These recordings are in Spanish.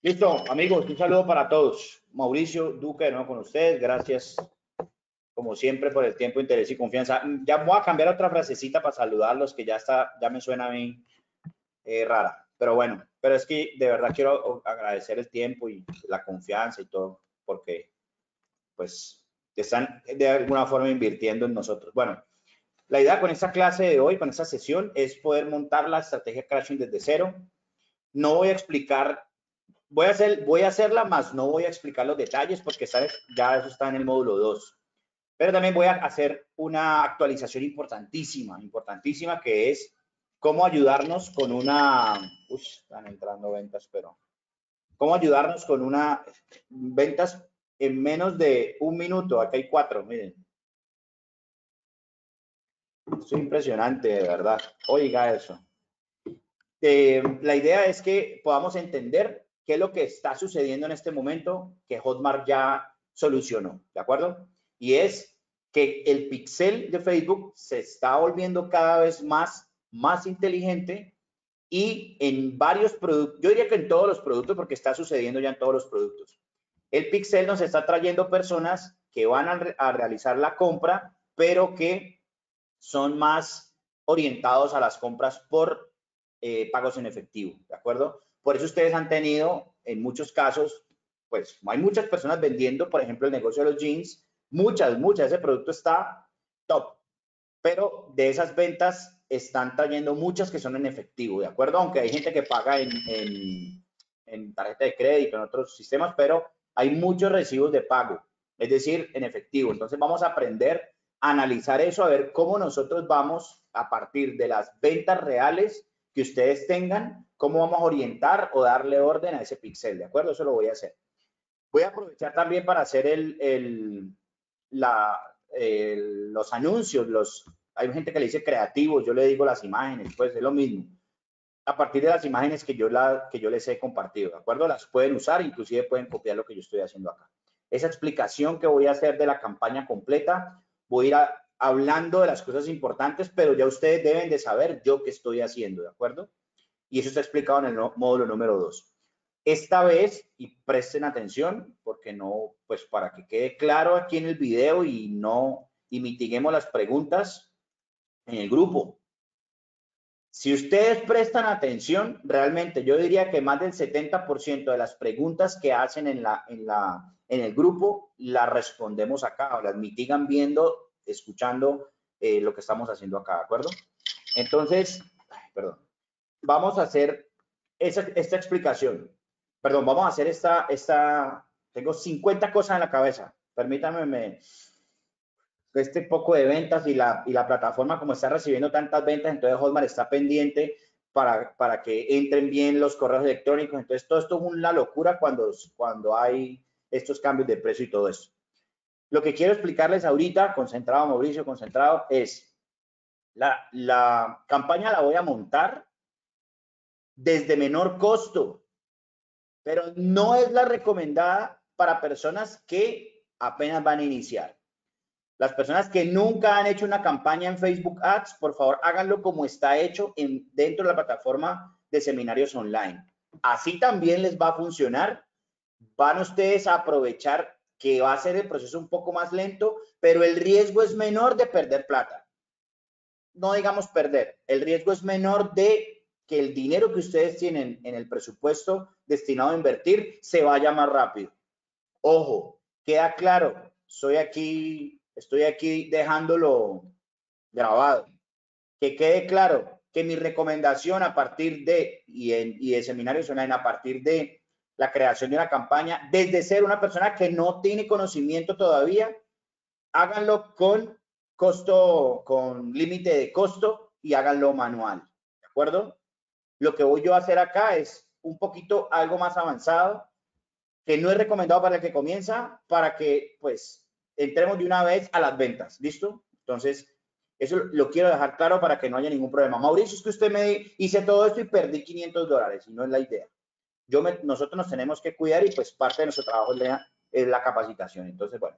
Listo, amigos, un saludo para todos. Mauricio Duque, de nuevo con ustedes. Gracias, como siempre, por el tiempo, interés y confianza. Ya voy a cambiar otra frasecita para saludarlos, que ya está, ya me suena a mí eh, rara. Pero bueno, pero es que de verdad quiero agradecer el tiempo y la confianza y todo, porque pues están de alguna forma invirtiendo en nosotros. Bueno, la idea con esta clase de hoy, con esta sesión, es poder montar la estrategia crashing desde cero. No voy a explicar voy a, hacer, voy a hacerla más, no voy a explicar los detalles porque ¿sabes? ya eso está en el módulo 2. Pero también voy a hacer una actualización importantísima, importantísima, que es cómo ayudarnos con una... Uy, están entrando ventas, pero... ¿Cómo ayudarnos con una... Ventas en menos de un minuto. Aquí hay cuatro, miren. Es impresionante, de verdad. Oiga eso. Eh, la idea es que podamos entender qué es lo que está sucediendo en este momento que Hotmart ya solucionó, ¿de acuerdo? Y es que el pixel de Facebook se está volviendo cada vez más, más inteligente y en varios productos, yo diría que en todos los productos, porque está sucediendo ya en todos los productos. El pixel nos está trayendo personas que van a, realizar la compra, pero que son más orientados a las compras por eh, pagos en efectivo, ¿de acuerdo? Por eso ustedes han tenido, en muchos casos, pues hay muchas personas vendiendo, por ejemplo, el negocio de los jeans, muchas, muchas, ese producto está top, pero de esas ventas están trayendo muchas que son en efectivo, ¿de acuerdo? Aunque hay gente que paga en, en, tarjeta de crédito, en otros sistemas, pero hay muchos recibos de pago, es decir, en efectivo. Entonces vamos a aprender a analizar eso, a ver cómo nosotros vamos a partir de las ventas reales que ustedes tengan, cómo vamos a orientar o darle orden a ese pixel, ¿de acuerdo? Eso lo voy a hacer. Voy a aprovechar también para hacer el, el, los anuncios, los, hay gente que le dice creativos, yo le digo las imágenes, pues es lo mismo. A partir de las imágenes que yo, la, que yo les he compartido, ¿de acuerdo? Las pueden usar, inclusive pueden copiar lo que yo estoy haciendo acá. Esa explicación que voy a hacer de la campaña completa, voy a ir a, hablando de las cosas importantes, pero ya ustedes deben de saber yo qué estoy haciendo, ¿de acuerdo? Y eso está explicado en el módulo número 2. Esta vez, y presten atención, porque no, pues para que quede claro aquí en el video y no, y mitiguemos las preguntas en el grupo. Si ustedes prestan atención, realmente yo diría que más del 70% de las preguntas que hacen en, la, en, la, en el grupo las respondemos acá, o las mitigan viendo escuchando eh, lo que estamos haciendo acá, ¿de acuerdo? Entonces, perdón, vamos a hacer esa, esta explicación. Perdón, vamos a hacer esta, esta, tengo 50 cosas en la cabeza. Permítanme, me, este poco de ventas y la, y la plataforma como está recibiendo tantas ventas, entonces Hotmart está pendiente para, para que entren bien los correos electrónicos. Entonces, todo esto es una locura cuando, cuando hay estos cambios de precio y todo eso. Lo que quiero explicarles ahorita, concentrado Mauricio, concentrado, es la, campaña la voy a montar desde menor costo, pero no es la recomendada para personas que apenas van a iniciar. Las personas que nunca han hecho una campaña en Facebook Ads, por favor, háganlo como está hecho en, dentro de la plataforma de seminarios online. Así también les va a funcionar. Van ustedes a aprovechar que va a ser el proceso un poco más lento, pero el riesgo es menor de perder plata. No digamos perder, el riesgo es menor de que el dinero que ustedes tienen en el presupuesto destinado a invertir se vaya más rápido. Ojo, queda claro, soy aquí, estoy aquí dejándolo grabado. Que quede claro que mi recomendación a partir de, y, en, y de seminarios online, a partir de la creación de una campaña, desde ser una persona que no tiene conocimiento todavía, háganlo con costo, con límite de costo y háganlo manual, ¿de acuerdo? Lo que voy yo a hacer acá es un poquito algo más avanzado, que no es recomendado para el que comienza, para que pues entremos de una vez a las ventas, ¿listo? Entonces, eso lo quiero dejar claro para que no haya ningún problema. Mauricio, es que usted me hice todo esto y perdí 500 dólares y no es la idea yo nosotros nos tenemos que cuidar y pues parte de nuestro trabajo es la, capacitación. Entonces, bueno.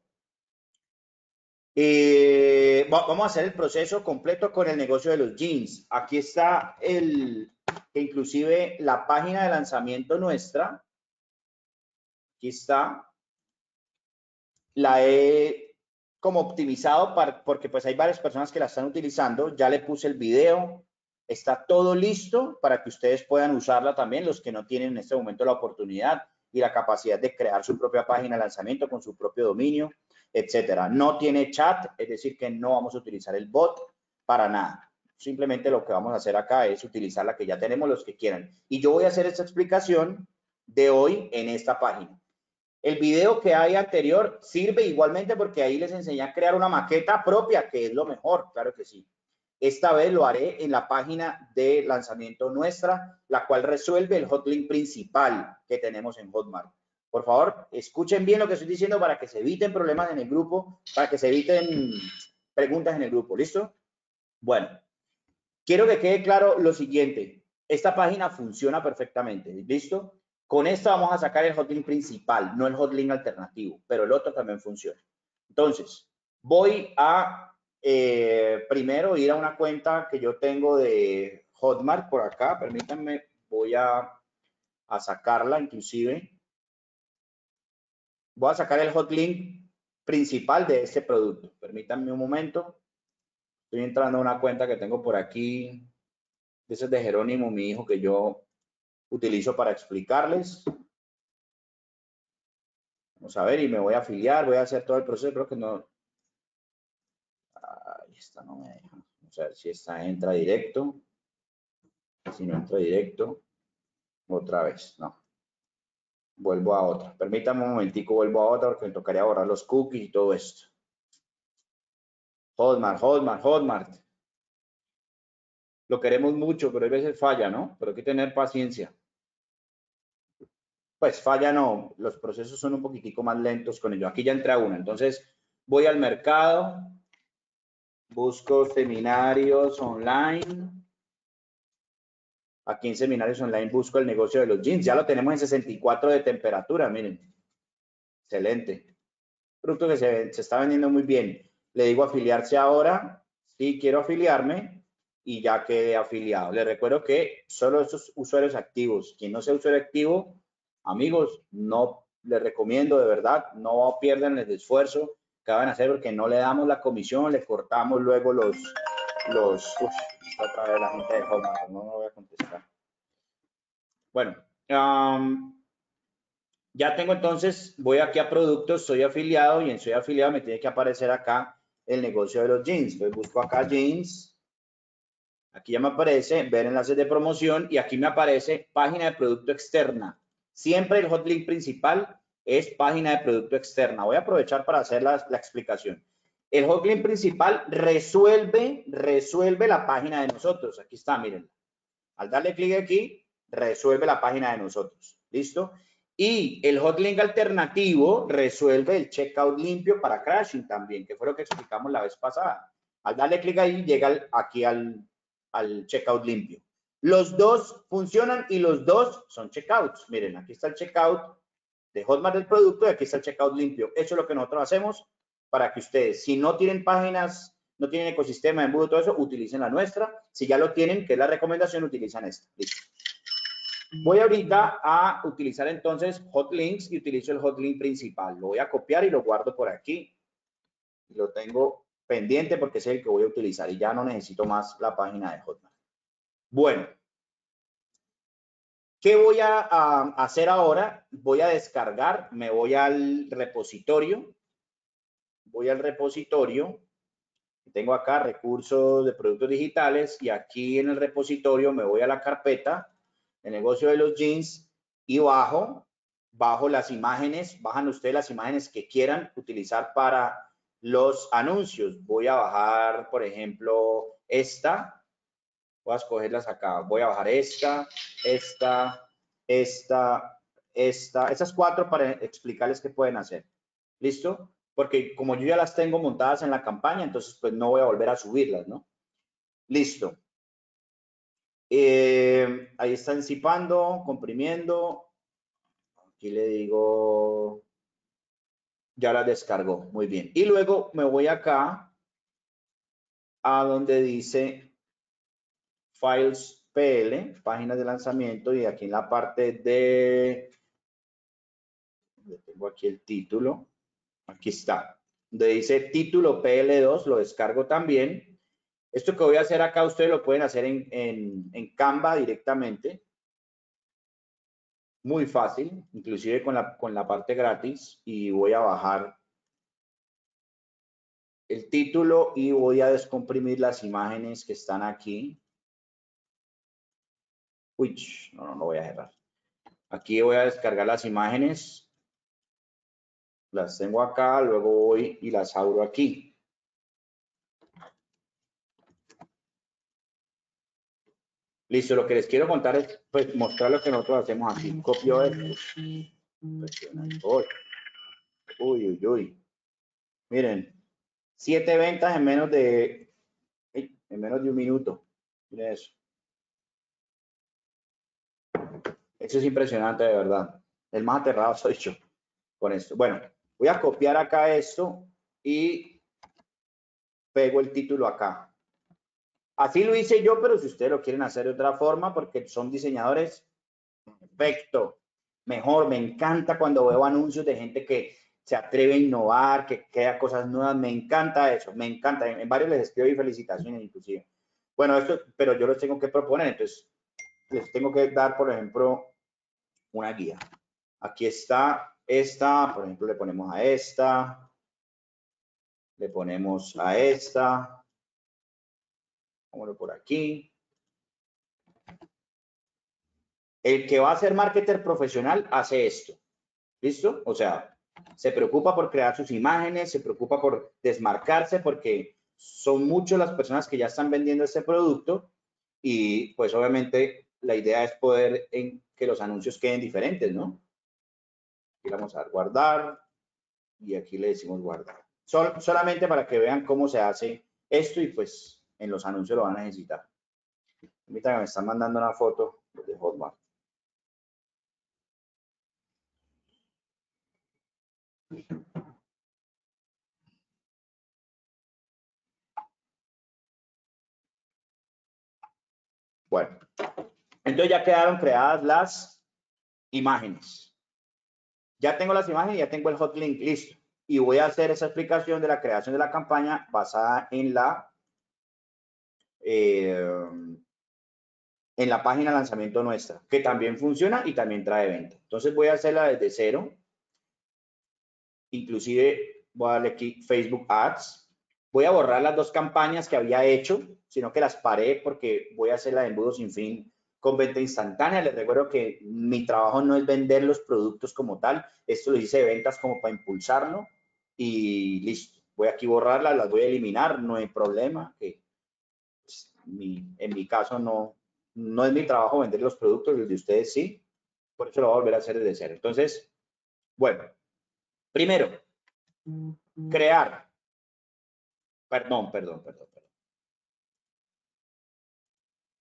Eh, vamos a hacer el proceso completo con el negocio de los jeans. Aquí está el, inclusive la página de lanzamiento nuestra, Aquí está. La he como optimizado para, porque pues hay varias personas que la están utilizando. Ya le puse el video. Está todo listo para que ustedes puedan usarla también, los que no tienen en este momento la oportunidad y la capacidad de crear su propia página de lanzamiento con su propio dominio, etcétera. No tiene chat, es decir, que no vamos a utilizar el bot para nada. Simplemente lo que vamos a hacer acá es utilizar la que ya tenemos los que quieran. Y yo voy a hacer esta explicación de hoy en esta página. El video que hay anterior sirve igualmente porque ahí les enseñé a crear una maqueta propia, que es lo mejor, claro que sí. Esta vez lo haré en la página de lanzamiento nuestra, la cual resuelve el hotlink principal que tenemos en Hotmart. Por favor, escuchen bien lo que estoy diciendo para que se eviten problemas en el grupo, para que se eviten preguntas en el grupo. ¿Listo? Bueno, quiero que quede claro lo siguiente. Esta página funciona perfectamente. ¿Listo? Con esta vamos a sacar el hotlink principal, no el hotlink alternativo, pero el otro también funciona. Entonces, voy a eh, primero ir a una cuenta que yo tengo de Hotmart por acá. Permítanme, voy a, sacarla inclusive. Voy a sacar el hotlink principal de este producto. Permítanme un momento. Estoy entrando a una cuenta que tengo por aquí. Ese es de Jerónimo, mi hijo, que yo utilizo para explicarles. Vamos a ver y me voy a afiliar, voy a hacer todo el proceso, creo que no. Está, no me deja. Vamos a si esta entra directo. Si no entra directo, otra vez, no. Vuelvo a otra. Permítame un momentico, vuelvo a otra porque me tocaría borrar los cookies y todo esto. Hotmart, Hotmart, Hotmart. Lo queremos mucho, pero a veces falla, ¿no? Pero hay que tener paciencia pues falla no, los procesos son un poquitico más lentos con ello. Aquí ya entra una, entonces voy al mercado, busco seminarios online. Aquí en seminarios online busco el negocio de los jeans. Ya lo tenemos en 64 de temperatura, miren. Excelente. Producto que se, se está vendiendo muy bien. Le digo afiliarse ahora. Sí, quiero afiliarme y ya quede afiliado. Les recuerdo que solo esos usuarios activos. Quien no sea usuario activo, amigos, no les recomiendo de verdad, no pierdan el esfuerzo que van a hacer porque no le damos la comisión, le cortamos luego los, los, uf, otra vez la gente de Hotmart, no me voy a contestar. Bueno, ya tengo entonces, voy aquí a productos, soy afiliado y en soy afiliado me tiene que aparecer acá el negocio de los jeans. Entonces busco acá jeans, aquí ya me aparece ver enlaces de promoción y aquí me aparece página de producto externa. Siempre el hotlink principal es página de producto externa. Voy a aprovechar para hacer la, explicación. El hotlink principal resuelve, resuelve la página de nosotros. Aquí está, miren. Al darle clic aquí, resuelve la página de nosotros. ¿Listo? Y el hotlink alternativo resuelve el checkout limpio para crashing también, que fue lo que explicamos la vez pasada. Al darle clic ahí, llega aquí al, al checkout limpio. Los dos funcionan y los dos son checkouts. Miren, aquí está el checkout de Hotmart del producto y aquí está el checkout limpio. Eso es lo que nosotros hacemos para que ustedes, si no tienen páginas, no tienen ecosistema embudo, todo eso, utilicen la nuestra. Si ya lo tienen, que es la recomendación, utilizan esta. Listo. Voy ahorita a utilizar entonces hotlinks y utilizo el hotlink principal. Lo voy a copiar y lo guardo por aquí. Lo tengo pendiente porque es el que voy a utilizar y ya no necesito más la página de Hotmart. Bueno, ¿qué voy a, hacer ahora? Voy a descargar, me voy al repositorio, voy al repositorio, tengo acá recursos de productos digitales y aquí en el repositorio me voy a la carpeta, el negocio de los jeans y bajo, bajo las imágenes, bajan ustedes las imágenes que quieran utilizar para los anuncios. Voy a bajar, por ejemplo, esta, voy a escogerlas acá. Voy a bajar esta, esta, esta, esta, estas cuatro para explicarles qué pueden hacer. ¿Listo? Porque como yo ya las tengo montadas en la campaña, entonces pues no voy a volver a subirlas, ¿no? Listo. Eh, ahí están zipando, comprimiendo. Aquí le digo, ya la descargó. Muy bien. Y luego me voy acá a donde dice Files PL, páginas de lanzamiento, y aquí en la parte de tengo aquí el título. Aquí está. Donde dice título PL2, lo descargo también. Esto que voy a hacer acá, ustedes lo pueden hacer en, en Canva directamente. Muy fácil, inclusive con la, con la parte gratis. Y voy a bajar el título y voy a descomprimir las imágenes que están aquí. Uy, no, no, no voy a cerrar. Aquí voy a descargar las imágenes. Las tengo acá, luego voy y las abro aquí. Listo, lo que les quiero contar es pues, mostrar lo que nosotros hacemos aquí. Copio esto. Uy, uy, uy. Miren, siete ventas en menos de, en menos de un minuto. Miren eso. Eso es impresionante, de verdad. El más aterrado soy yo con esto. Bueno, voy a copiar acá esto y pego el título acá. Así lo hice yo, pero si ustedes lo quieren hacer de otra forma, porque son diseñadores, perfecto, mejor. Me encanta cuando veo anuncios de gente que se atreve a innovar, que crea cosas nuevas. Me encanta eso, me encanta. En, varios les escribo y felicitaciones inclusive. Bueno, esto, pero yo los tengo que proponer, entonces les tengo que dar, por ejemplo, una guía. Aquí está esta, por ejemplo, le ponemos a esta, le ponemos a esta, vámonos por aquí. El que va a ser marketer profesional hace esto. ¿Listo? O sea, se preocupa por crear sus imágenes, se preocupa por desmarcarse porque son muchas las personas que ya están vendiendo este producto y pues obviamente la idea es poder que los anuncios queden diferentes, ¿no? Aquí vamos a guardar y aquí le decimos guardar. solamente para que vean cómo se hace esto y pues en los anuncios lo van a necesitar. Permítanme, me están mandando una foto de Hotmart. Bueno, entonces ya quedaron creadas las imágenes. Ya tengo las imágenes, ya tengo el hotlink listo. Y voy a hacer esa explicación de la creación de la campaña basada en la, eh, en la página lanzamiento nuestra, que también funciona y también trae venta. Entonces voy a hacerla desde cero. Inclusive voy a darle aquí Facebook Ads. Voy a borrar las dos campañas que había hecho, sino que las paré porque voy a hacer la de embudo sin fin con venta instantánea. Les recuerdo que mi trabajo no es vender los productos como tal, esto lo hice de ventas como para impulsarlo y listo. Voy aquí a borrarlas, las voy a eliminar, no hay problema. Que, pues, en mi caso no, no es mi trabajo vender los productos, los de ustedes sí, por eso lo voy a volver a hacer desde cero. Entonces, bueno, primero, crear. Perdón, perdón, perdón.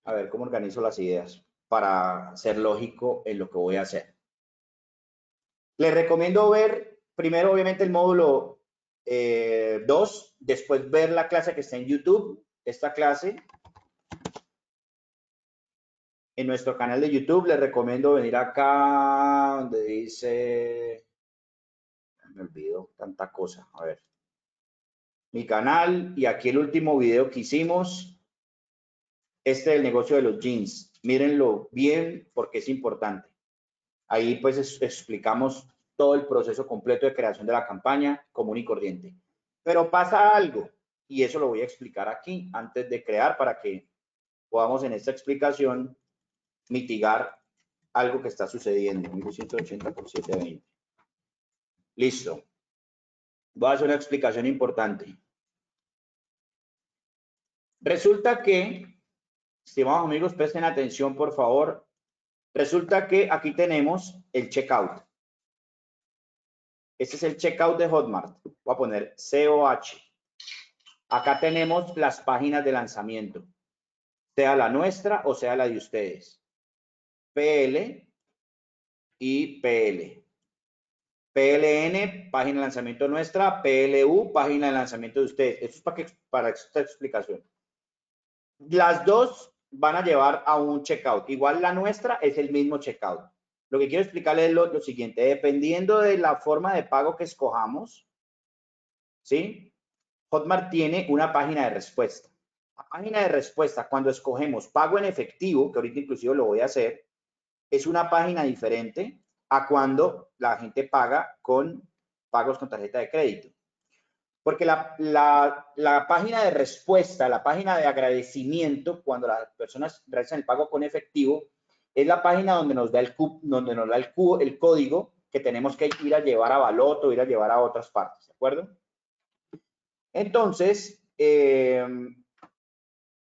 A ver cómo organizo las ideas para ser lógico en lo que voy a hacer. Les recomiendo ver primero, obviamente, el módulo 2, eh, después ver la clase que está en YouTube, esta clase. En nuestro canal de YouTube les recomiendo venir acá donde dice, me olvido tanta cosa, a ver, mi canal y aquí el último video que hicimos este es el negocio de los jeans. Mírenlo bien porque es importante. Ahí pues explicamos todo el proceso completo de creación de la campaña común y corriente. Pero pasa algo y eso lo voy a explicar aquí antes de crear para que podamos en esta explicación mitigar algo que está sucediendo. 1280 por 720. Listo. Voy a hacer una explicación importante. Resulta que Estimados amigos, presten atención, por favor. Resulta que aquí tenemos el checkout. Este es el checkout de Hotmart. Voy a poner COH. Acá tenemos las páginas de lanzamiento, sea la nuestra o sea la de ustedes. PL y PL. PLN, página de lanzamiento nuestra, PLU, página de lanzamiento de ustedes. Esto es para, para esta explicación. Las dos van a llevar a un checkout. Igual la nuestra es el mismo checkout. lo que quiero explicarles es lo, siguiente. Dependiendo de la forma de pago que escojamos, ¿sí? Hotmart tiene una página de respuesta. La página de respuesta, cuando escogemos pago en efectivo, que ahorita inclusive lo voy a hacer, es una página diferente a cuando la gente paga con pagos con tarjeta de crédito. Porque la, la, página de respuesta, la página de agradecimiento, cuando las personas realizan el pago con efectivo, es la página donde nos da el, donde nos da el, el código que tenemos que ir a llevar a Baloto, ir a llevar a otras partes, ¿de acuerdo? Entonces, em,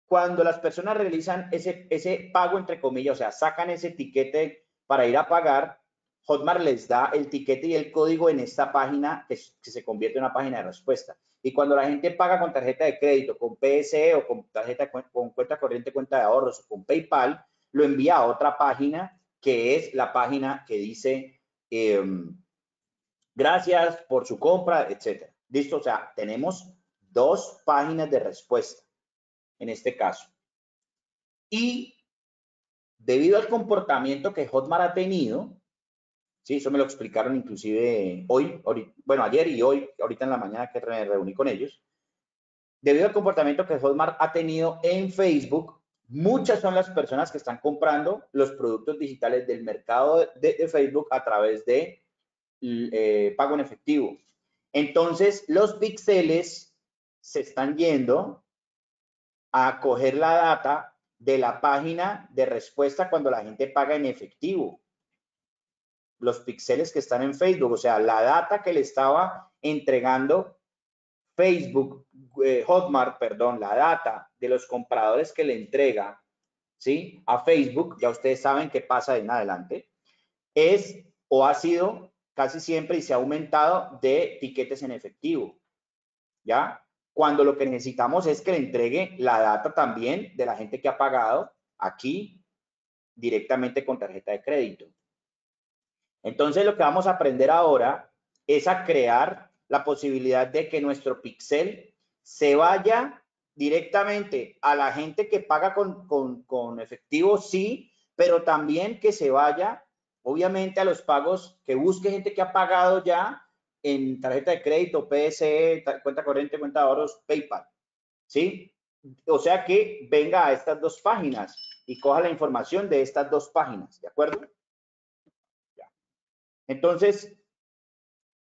cuando las personas realizan ese, ese pago, entre comillas, o sea, sacan ese tiquete para ir a pagar, Hotmart les da el tiquete y el código en esta página que, se convierte en una página de respuesta. Y cuando la gente paga con tarjeta de crédito, con PSE o con tarjeta con cuenta corriente, cuenta de ahorros o con PayPal, lo envía a otra página que es la página que dice em, gracias por su compra, etcétera. Listo, o sea, tenemos dos páginas de respuesta en este caso. Y debido al comportamiento que Hotmart ha tenido, sí, eso me lo explicaron inclusive hoy, bueno, ayer y hoy, ahorita en la mañana que me reuní con ellos, debido al comportamiento que Hotmart ha tenido en Facebook, Muchas son las personas que están comprando los productos digitales del mercado de, Facebook a través de eh, pago en efectivo. Entonces, los pixeles se están yendo a coger la data de la página de respuesta cuando la gente paga en efectivo. Los pixeles que están en Facebook, o sea, la data que le estaba entregando Facebook, eh, Hotmart, perdón, la data de los compradores que le entrega, ¿sí? A Facebook, ya ustedes saben qué pasa en adelante, es o ha sido casi siempre y se ha aumentado de tiquetes en efectivo, ¿ya? Cuando lo que necesitamos es que le entregue la data también de la gente que ha pagado aquí directamente con tarjeta de crédito. Entonces, lo que vamos a aprender ahora es a crear la posibilidad de que nuestro pixel se vaya directamente a la gente que paga con, efectivo, sí, pero también que se vaya, obviamente, a los pagos, que busque gente que ha pagado ya en tarjeta de crédito, PSE, cuenta corriente, cuenta de ahorros, PayPal, ¿sí? O sea que venga a estas dos páginas y coja la información de estas dos páginas, ¿de acuerdo? Entonces,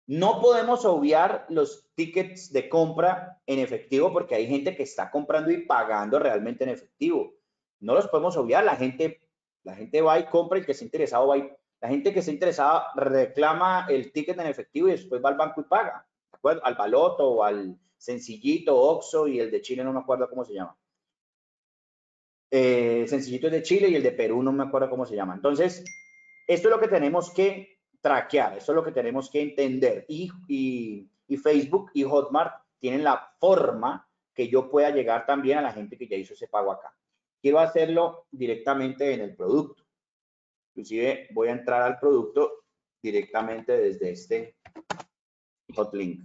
no podemos obviar los tickets de compra en efectivo porque hay gente que está comprando y pagando realmente en efectivo. No los podemos obviar. La gente, la gente va y compra, el que está interesado va y, la gente que está interesada reclama el ticket en efectivo y después va al banco y paga. ¿De acuerdo? Al baloto o al sencillito, Oxo y el de Chile no me acuerdo cómo se llama. Eh, sencillito es de Chile y el de Perú no me acuerdo cómo se llama. Entonces, esto es lo que tenemos que traquear. Eso es lo que tenemos que entender. Y, Facebook y Hotmart tienen la forma que yo pueda llegar también a la gente que ya hizo ese pago acá. Quiero hacerlo directamente en el producto. Inclusive voy a entrar al producto directamente desde este hotlink.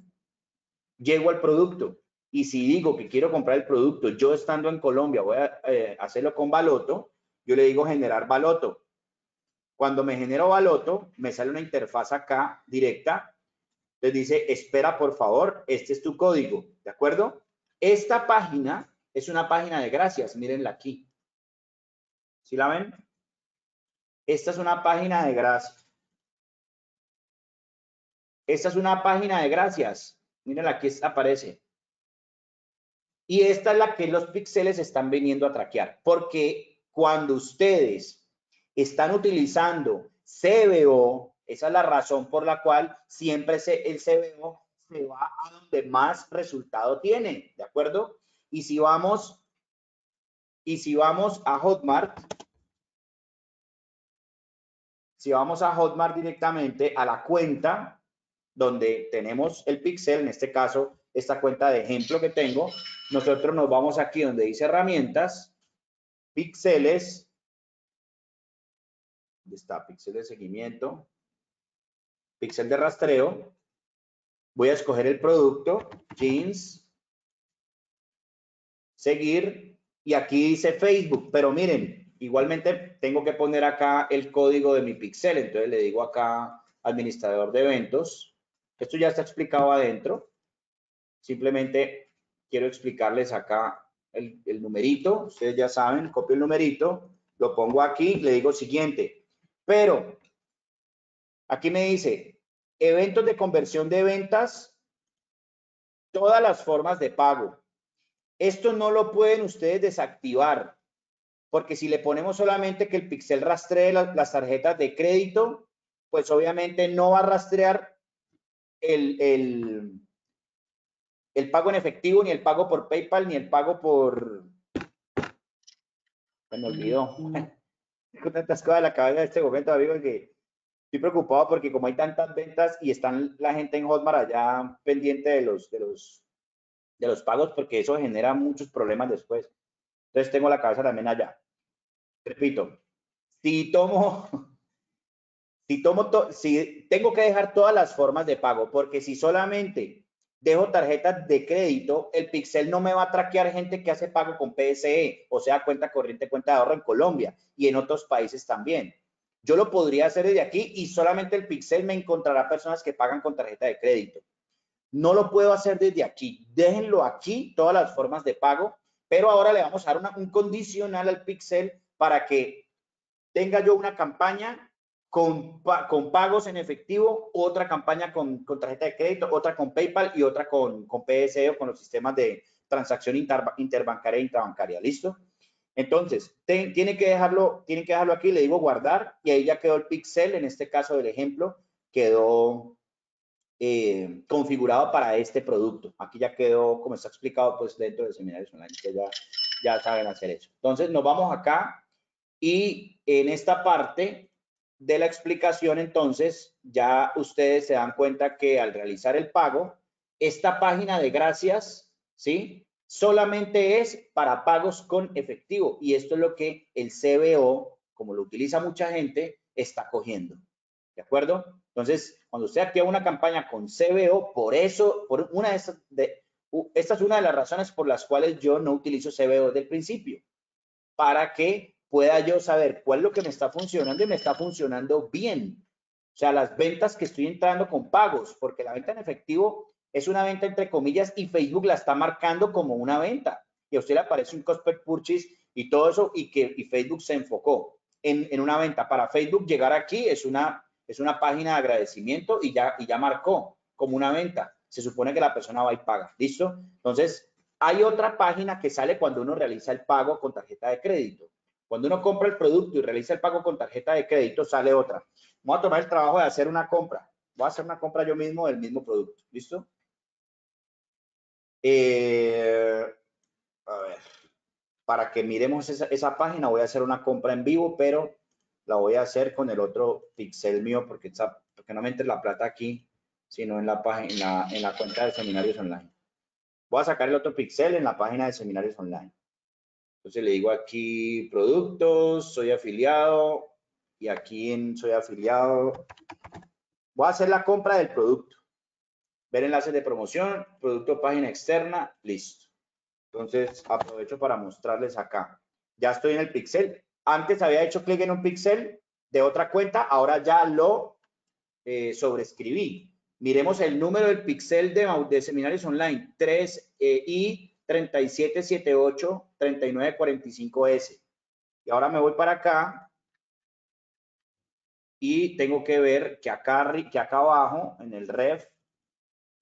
Llego al producto y si digo que quiero comprar el producto, yo estando en Colombia voy a eh, hacerlo con Baloto, yo le digo generar Baloto. Cuando me genero baloto, me sale una interfaz acá directa. Les dice, espera por favor, este es tu código, ¿de acuerdo? Esta página es una página de gracias, mírenla aquí. ¿Sí la ven? Esta es una página de gracias. Esta es una página de gracias. Mírenla aquí aparece. Y esta es la que los píxeles están viniendo a traquear. Porque cuando ustedes están utilizando CBO, esa es la razón por la cual siempre el CBO se va a donde más resultado tiene, ¿de acuerdo? Y si vamos, y si vamos a Hotmart, si vamos a Hotmart directamente a la cuenta donde tenemos el pixel, en este caso, esta cuenta de ejemplo que tengo, nosotros nos vamos aquí donde dice herramientas, píxeles, está píxel de seguimiento, píxel de rastreo. Voy a escoger el producto, jeans, seguir, y aquí dice Facebook, pero miren, Igualmente tengo que poner acá el código de mi pixel, entonces le digo acá administrador de eventos. Esto ya está explicado adentro. Simplemente quiero explicarles acá el, el numerito. Ustedes ya saben, copio el numerito, lo pongo aquí, le digo siguiente. Pero aquí me dice eventos de conversión de ventas, todas las formas de pago. Esto no lo pueden ustedes desactivar, porque si le ponemos solamente que el pixel rastree las, tarjetas de crédito, pues obviamente no va a rastrear el, el, pago en efectivo, ni el pago por PayPal, ni el pago por... Me olvidó. Con tantas cosas en la cabeza de este momento, amigo, que estoy preocupado porque como hay tantas ventas y están la gente en Hotmart allá pendiente de los, de los, de los pagos, porque eso genera muchos problemas después. Entonces tengo la cabeza también allá. Repito, si tomo, si tomo, si tengo que dejar todas las formas de pago, porque si solamente dejo tarjetas de crédito, el Pixel no me va a traquear gente que hace pago con PSE, o sea, cuenta corriente, cuenta de ahorro en Colombia y en otros países también. Yo lo podría hacer desde aquí y solamente el Pixel me encontrará personas que pagan con tarjeta de crédito. No lo puedo hacer desde aquí. Déjenlo aquí, todas las formas de pago, pero ahora le vamos a dar un condicional al Pixel para que tenga yo una campaña con, con pagos en efectivo, otra campaña con, tarjeta de crédito, otra con PayPal y otra con, con PSE o con los sistemas de transacción interbancaria e intrabancaria. ¿Listo? Entonces, tiene que dejarlo, tienen que dejarlo aquí, le digo guardar y ahí ya quedó el pixel, en este caso del ejemplo, quedó eh, configurado para este producto. Aquí ya quedó, como está explicado, pues dentro de seminarios online, que ya, ya saben hacer eso. Entonces, nos vamos acá y en esta parte de la explicación, entonces, ya ustedes se dan cuenta que al realizar el pago, esta página de gracias, ¿sí? solamente es para pagos con efectivo y esto es lo que el CBO, como lo utiliza mucha gente, está cogiendo. ¿De acuerdo? Entonces, cuando usted activa una campaña con CBO, por eso, por una de estas, de, esta es una de las razones por las cuales yo no utilizo CBO desde el principio, para que pueda yo saber cuál es lo que me está funcionando y me está funcionando bien. O sea, las ventas que estoy entrando con pagos, porque la venta en efectivo es una venta entre comillas y Facebook la está marcando como una venta. Y a usted le aparece un prospect purchase y todo eso y que y Facebook se enfocó en, en, una venta. Para Facebook llegar aquí es una, es una página de agradecimiento y ya, y ya marcó como una venta. Se supone que la persona va y paga. ¿Listo? Entonces, hay otra página que sale cuando uno realiza el pago con tarjeta de crédito. Cuando uno compra el producto y realiza el pago con tarjeta de crédito, sale otra. Voy a tomar el trabajo de hacer una compra. Voy a hacer una compra yo mismo del mismo producto. ¿Listo? Eh, a ver, para que miremos esa, página voy a hacer una compra en vivo, pero la voy a hacer con el otro pixel mío porque, está, porque no me entre la plata aquí, sino en la, página, en la cuenta de seminarios online. Voy a sacar el otro pixel en la página de seminarios online. Entonces le digo aquí productos, soy afiliado y aquí en soy afiliado. Voy a hacer la compra del producto ver enlaces de promoción, producto página externa, listo. Entonces aprovecho para mostrarles acá. Ya estoy en el pixel. Antes había hecho clic en un pixel de otra cuenta, ahora ya lo eh, sobrescribí. Miremos el número del pixel de, seminarios online, 3 eh, i 3778 3945S. Y ahora me voy para acá y tengo que ver que acá, que acá abajo en el ref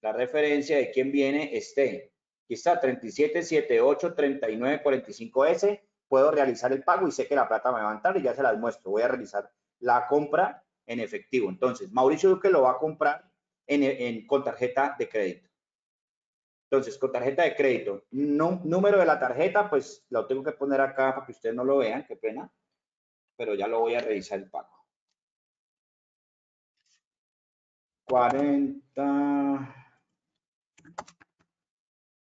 la referencia de quién viene esté. Aquí está 37783945S. Puedo realizar el pago y sé que la plata me va a entrar y ya se las muestro. Voy a realizar la compra en efectivo. Entonces, Mauricio Duque lo va a comprar en, con tarjeta de crédito. Entonces, con tarjeta de crédito, no, número de la tarjeta, pues lo tengo que poner acá para que ustedes no lo vean, qué pena, pero ya lo voy a revisar el pago. 40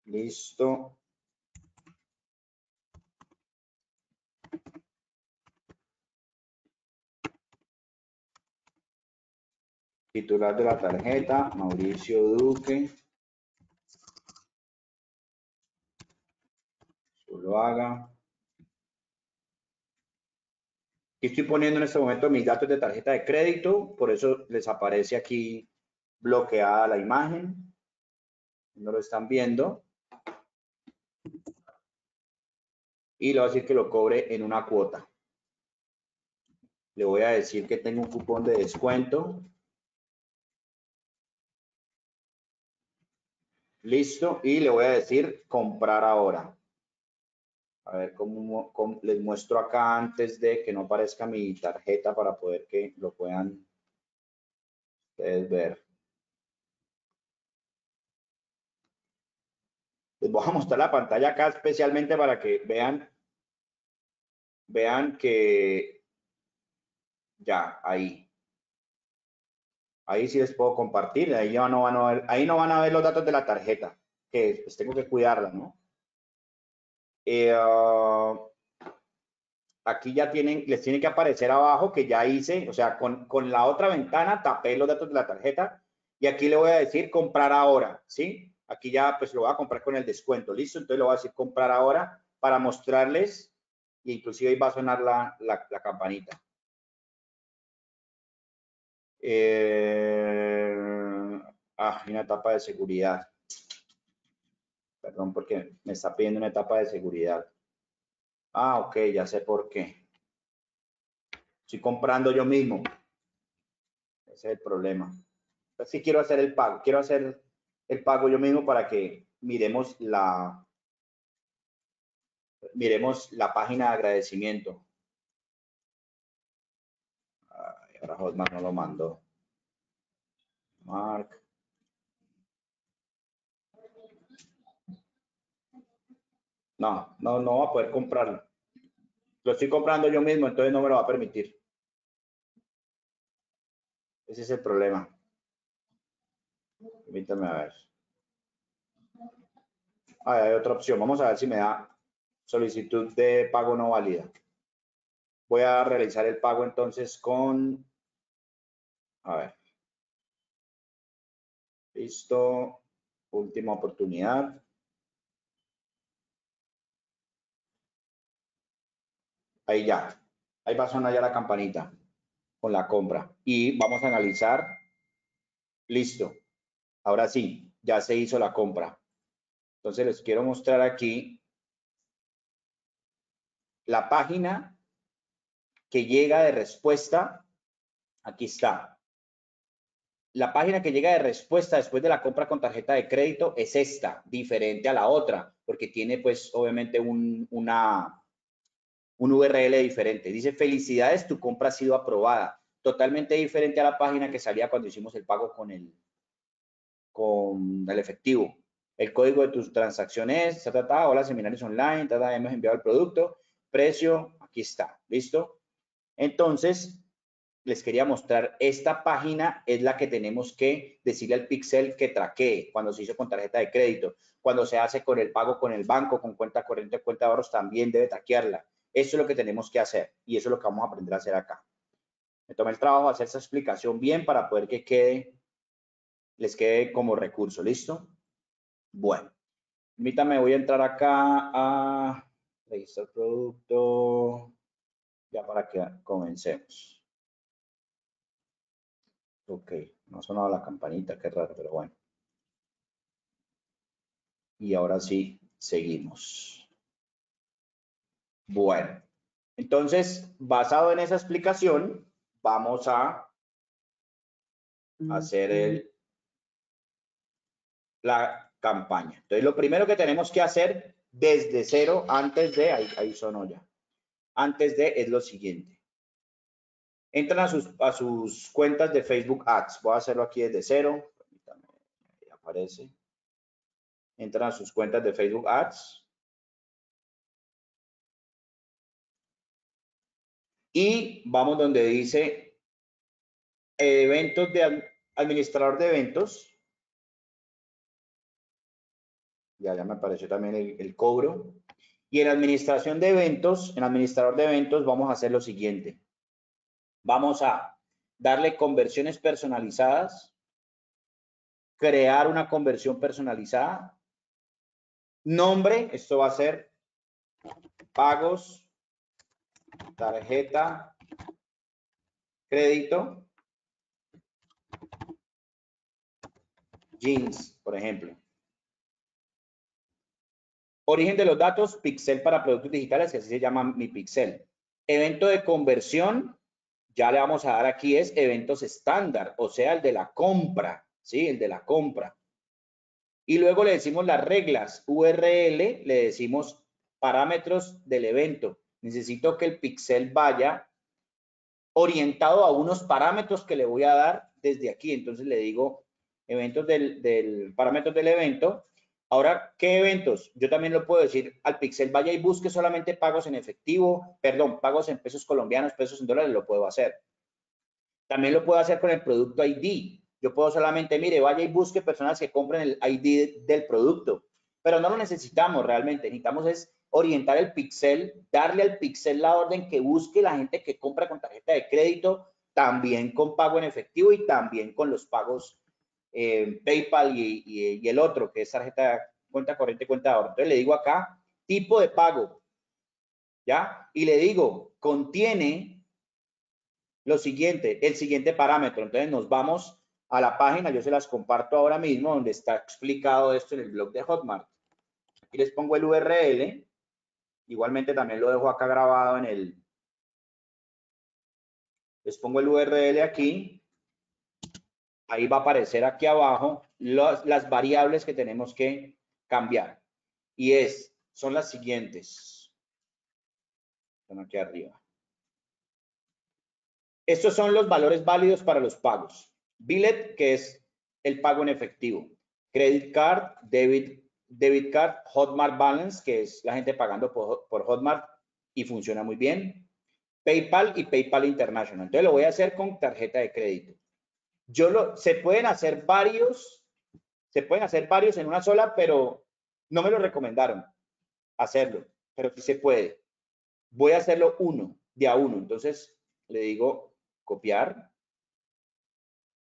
Listo. Titular de la tarjeta, Mauricio Duque. Solo haga. Aquí estoy poniendo en este momento mis datos de tarjeta de crédito, por eso les aparece aquí bloqueada la imagen. No lo están viendo. Y le voy a decir que lo cobre en una cuota. Le voy a decir que tengo un cupón de descuento. Listo. Y le voy a decir comprar ahora. A ver cómo, les muestro acá antes de que no aparezca mi tarjeta para poder que lo puedan ustedes ver. Les voy a mostrar la pantalla acá especialmente para que vean, vean que ya, ahí. Ahí sí les puedo compartir, ahí, ya no van a ver, ahí no van a ver los datos de la tarjeta, que pues tengo que cuidarla, ¿no? Eh, ah, aquí ya tienen, les tiene que aparecer abajo que ya hice, o sea, con, con, la otra ventana tapé los datos de la tarjeta y aquí le voy a decir comprar ahora, ¿sí? Aquí ya pues lo voy a comprar con el descuento, ¿listo? Entonces le voy a decir comprar ahora para mostrarles y inclusive ahí va a sonar la, la, campanita. Eh, ah, una etapa de seguridad. Perdón, porque me está pidiendo una etapa de seguridad. Ah, ok, ya sé por qué. Estoy comprando yo mismo. Ese es el problema. Pues sí quiero hacer el pago. Quiero hacer el pago yo mismo para que miremos la miremos la página de agradecimiento. ahora Hotmart no lo mandó. Mark. No, no, no va a poder comprarlo. Lo estoy comprando yo mismo, entonces no me lo va a permitir. Ese es el problema. Permítame a ver. Ah, hay otra opción. Vamos a ver si me da solicitud de pago no válida. Voy a realizar el pago entonces con... A ver. Listo. Última oportunidad. Ahí ya. Ahí va a sonar ya la campanita con la compra. Y vamos a analizar. Listo. Ahora sí, ya se hizo la compra. Entonces les quiero mostrar aquí la página que llega de respuesta. Aquí está. La página que llega de respuesta después de la compra con tarjeta de crédito es esta, diferente a la otra, porque tiene pues obviamente un, una, un URL diferente. Dice, felicidades, tu compra ha sido aprobada. Totalmente diferente a la página que salía cuando hicimos el pago con el, con el efectivo. El código de tus transacciones, ta, ta, ta, hola, seminarios online, ta, hemos enviado el producto, precio, aquí está, ¿listo? Entonces, les quería mostrar, esta página es la que tenemos que decirle al Pixel que traquee cuando se hizo con tarjeta de crédito, cuando se hace con el pago con el banco, con cuenta corriente, cuenta de ahorros, también debe traquearla. Eso es lo que tenemos que hacer y eso es lo que vamos a aprender a hacer acá. Me tomé el trabajo de hacer esa explicación bien para poder que quede, les quede como recurso. ¿Listo? Bueno, permítame, voy a entrar acá a registrar producto, ya para que comencemos. Ok, no ha sonado la campanita, qué raro, pero bueno. Y ahora sí, seguimos. Bueno, entonces, basado en esa explicación, vamos a hacer el, la campaña. Entonces, lo primero que tenemos que hacer desde cero, antes de, ahí, ahí sonó ya, antes de, es lo siguiente. Entran a sus, a sus cuentas de Facebook Ads. Voy a hacerlo aquí desde cero. ahí aparece. Entran a sus cuentas de Facebook Ads. Y vamos donde dice eventos de administrador de eventos. Ya, ya me apareció también el, cobro. Y en administración de eventos, en administrador de eventos, vamos a hacer lo siguiente. Vamos a darle conversiones personalizadas, crear una conversión personalizada, nombre, esto va a ser pagos tarjeta crédito, jeans, por ejemplo. Origen de los datos, pixel para productos digitales, que así se llama mi pixel. Evento de conversión, ya le vamos a dar aquí es eventos estándar, o sea, el de la compra, ¿sí? El de la compra. Y luego le decimos las reglas, URL, le decimos parámetros del evento. Necesito que el pixel vaya orientado a unos parámetros que le voy a dar desde aquí. Entonces le digo eventos del, del parámetros del evento Ahora, ¿qué eventos? Yo también lo puedo decir al Pixel, vaya y busque solamente pagos en efectivo, perdón, pagos en pesos colombianos, pesos en dólares, lo puedo hacer. También lo puedo hacer con el producto ID. Yo puedo solamente, mire, vaya y busque personas que compren el ID del producto, pero no lo necesitamos realmente. Necesitamos es orientar el Pixel, darle al Pixel la orden que busque la gente que compra con tarjeta de crédito, también con pago en efectivo y también con los pagos eh, PayPal y, el otro, que es tarjeta, cuenta corriente, cuenta de ahorro. Entonces le digo acá, tipo de pago, ¿ya? Y le digo, contiene lo siguiente, el siguiente parámetro. Entonces nos vamos a la página, yo se las comparto ahora mismo, donde está explicado esto en el blog de Hotmart. Aquí les pongo el URL. Igualmente también lo dejo acá grabado en el... Les pongo el URL aquí ahí va a aparecer aquí abajo las variables que tenemos que cambiar. Y es, son las siguientes. Están aquí arriba. Estos son los valores válidos para los pagos. Billet, que es el pago en efectivo. Credit card, debit, debit card, Hotmart Balance, que es la gente pagando por, Hotmart y funciona muy bien. PayPal y PayPal International. Entonces lo voy a hacer con tarjeta de crédito. Yo lo, se pueden hacer varios, se pueden hacer varios en una sola, pero no me lo recomendaron hacerlo, pero sí se puede. Voy a hacerlo uno, de a uno. Entonces le digo copiar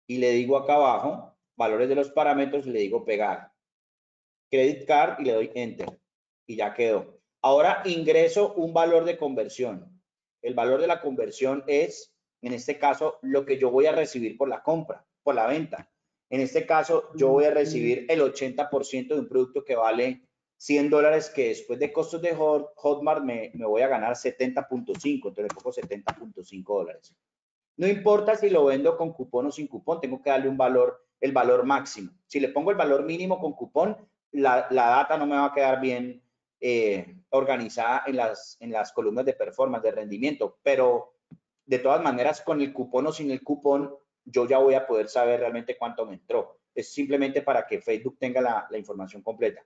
y le digo acá abajo, valores de los parámetros, le digo pegar. Credit card y le doy enter y ya quedó. Ahora ingreso un valor de conversión. El valor de la conversión es en este caso, lo que yo voy a recibir por la compra, por la venta. En este caso, yo voy a recibir el 80% de un producto que vale 100 dólares, que después de costos de Hotmart me, voy a ganar 70.5, entonces le pongo 70.5 dólares. No importa si lo vendo con cupón o sin cupón, tengo que darle un valor, el valor máximo. Si le pongo el valor mínimo con cupón, la, data no me va a quedar bien eh, organizada en las, en las columnas de performance, de rendimiento, pero de todas maneras, con el cupón o sin el cupón, yo ya voy a poder saber realmente cuánto me entró. Es simplemente para que Facebook tenga la, información completa.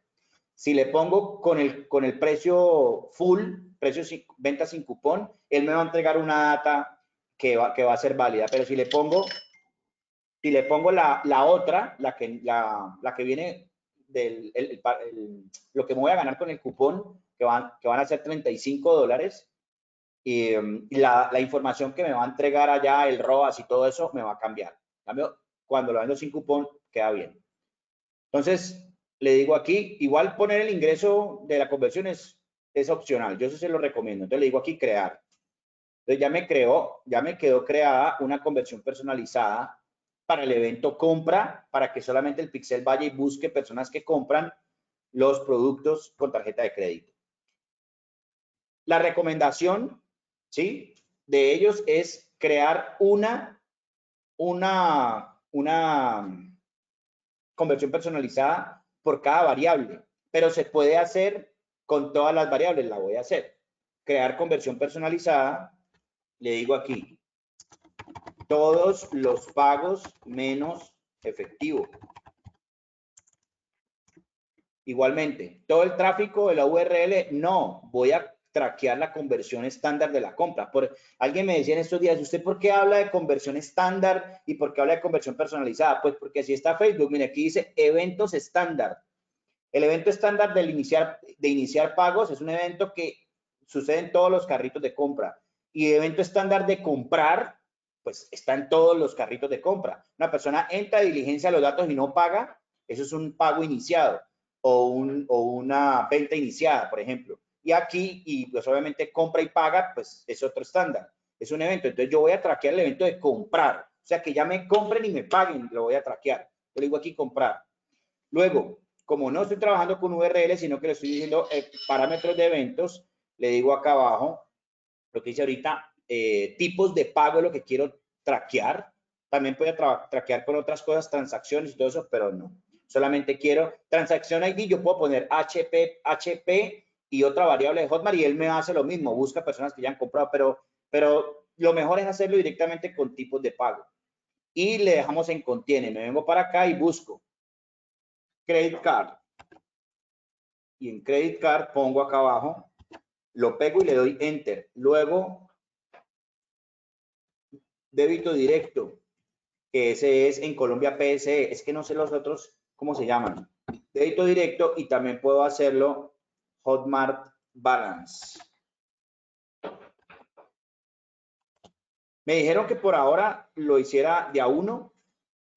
Si le pongo con el, con el precio full, precio sin, venta sin cupón, él me va a entregar una data que va, que va a ser válida. Pero si le pongo, si le pongo la, otra, la que, la, que viene del lo que me voy a ganar con el cupón, que van, que van a ser 35 dólares, y, la, información que me va a entregar allá, el ROAS y todo eso, me va a cambiar. Cambio, cuando lo vendo sin cupón, queda bien. Entonces, le digo aquí, igual poner el ingreso de la conversión es, es opcional. Yo eso se lo recomiendo. Entonces, le digo aquí crear. Entonces, ya me creó, ya me quedó creada una conversión personalizada para el evento compra, para que solamente el Pixel vaya y busque personas que compran los productos con tarjeta de crédito. La recomendación ¿sí? De ellos es crear una, una, una conversión personalizada por cada variable, pero se puede hacer con todas las variables, la voy a hacer. Crear conversión personalizada, le digo aquí, todos los pagos menos efectivo. Igualmente, todo el tráfico de la URL, no, voy a traquear la conversión estándar de la compra. Por, alguien me decía en estos días, ¿usted por qué habla de conversión estándar y por qué habla de conversión personalizada? Pues porque si está Facebook, mire, aquí dice eventos estándar. El evento estándar del iniciar, de iniciar pagos es un evento que sucede en todos los carritos de compra. Y evento estándar de comprar, pues está en todos los carritos de compra. Una persona entra, diligencia los datos y no paga, eso es un pago iniciado o, un, o una venta iniciada, por ejemplo. Y aquí, y pues obviamente compra y paga, pues es otro estándar. es un evento. Entonces yo voy a traquear el evento de comprar. O sea, que ya me compren y me paguen, lo voy a traquear. Yo le digo aquí comprar. Luego, como no estoy trabajando con URL, sino que le estoy diciendo eh, parámetros de eventos, le digo acá abajo, lo que dice ahorita, eh, tipos de pago, lo que quiero traquear. También puedo traquear con otras cosas, transacciones y todo eso, pero no. Solamente quiero transacción ID, yo puedo poner HP, HP y otra variable de Hotmart y él me hace lo mismo, busca personas que ya han comprado, pero, pero lo mejor es hacerlo directamente con tipos de pago. Y le dejamos en contiene. Me vengo para acá y busco credit card. Y en credit card pongo acá abajo, lo pego y le doy enter. Luego, débito directo, que ese es en Colombia PSE. Es que no sé los otros cómo se llaman. Débito directo y también puedo hacerlo Hotmart Balance. Me dijeron que por ahora lo hiciera de a uno,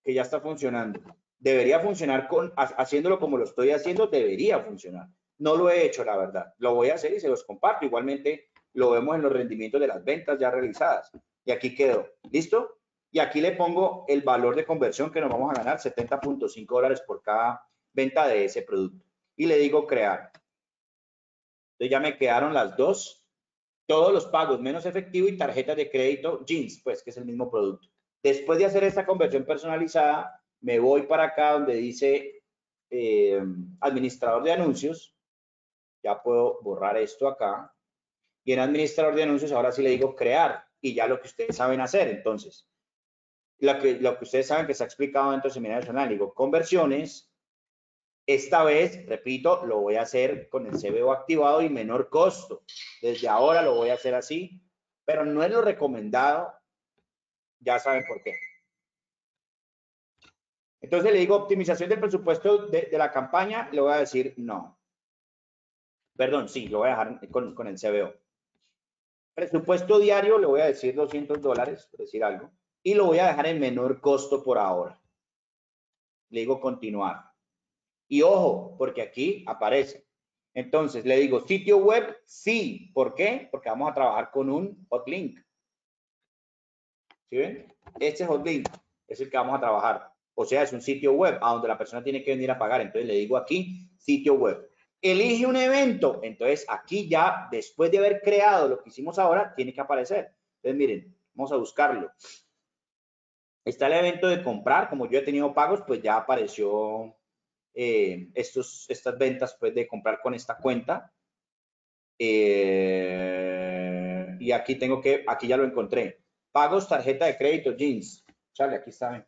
que ya está funcionando. Debería funcionar con, haciéndolo como lo estoy haciendo, debería funcionar. No lo he hecho, la verdad. Lo voy a hacer y se los comparto. Igualmente lo vemos en los rendimientos de las ventas ya realizadas. Y aquí quedó. ¿Listo? Y aquí le pongo el valor de conversión que nos vamos a ganar, 70.5 dólares por cada venta de ese producto. Y le digo crear. Entonces ya me quedaron las dos, todos los pagos menos efectivo y tarjetas de crédito jeans, pues que es el mismo producto. Después de hacer esta conversión personalizada, me voy para acá donde dice eh, administrador de anuncios. Ya puedo borrar esto acá. Y en administrador de anuncios ahora sí le digo crear y ya lo que ustedes saben hacer. Entonces, lo que, lo que ustedes saben que se ha explicado dentro del seminario nacional, digo conversiones. Esta vez, repito, lo voy a hacer con el CBO activado y menor costo. Desde ahora lo voy a hacer así, pero no es lo recomendado. Ya saben por qué. Entonces le digo optimización del presupuesto de, la campaña, le voy a decir no. Perdón, sí, lo voy a dejar con, con el CBO. Presupuesto diario, le voy a decir 200 dólares, por decir algo, y lo voy a dejar en menor costo por ahora. Le digo continuar. Y ojo, porque aquí aparece. Entonces le digo sitio web, sí. ¿Por qué? Porque vamos a trabajar con un hotlink. ¿Sí ven? Este hotlink es el que vamos a trabajar. O sea, es un sitio web a donde la persona tiene que venir a pagar. Entonces le digo aquí, sitio web. Elige un evento. Entonces aquí ya, después de haber creado lo que hicimos ahora, tiene que aparecer. Entonces miren, vamos a buscarlo. Está el evento de comprar. Como yo he tenido pagos, pues ya apareció eh, estos, estas ventas pues, de comprar con esta cuenta. Eh, y aquí tengo que, aquí ya lo encontré. Pagos, tarjeta de crédito, jeans. Chale, aquí está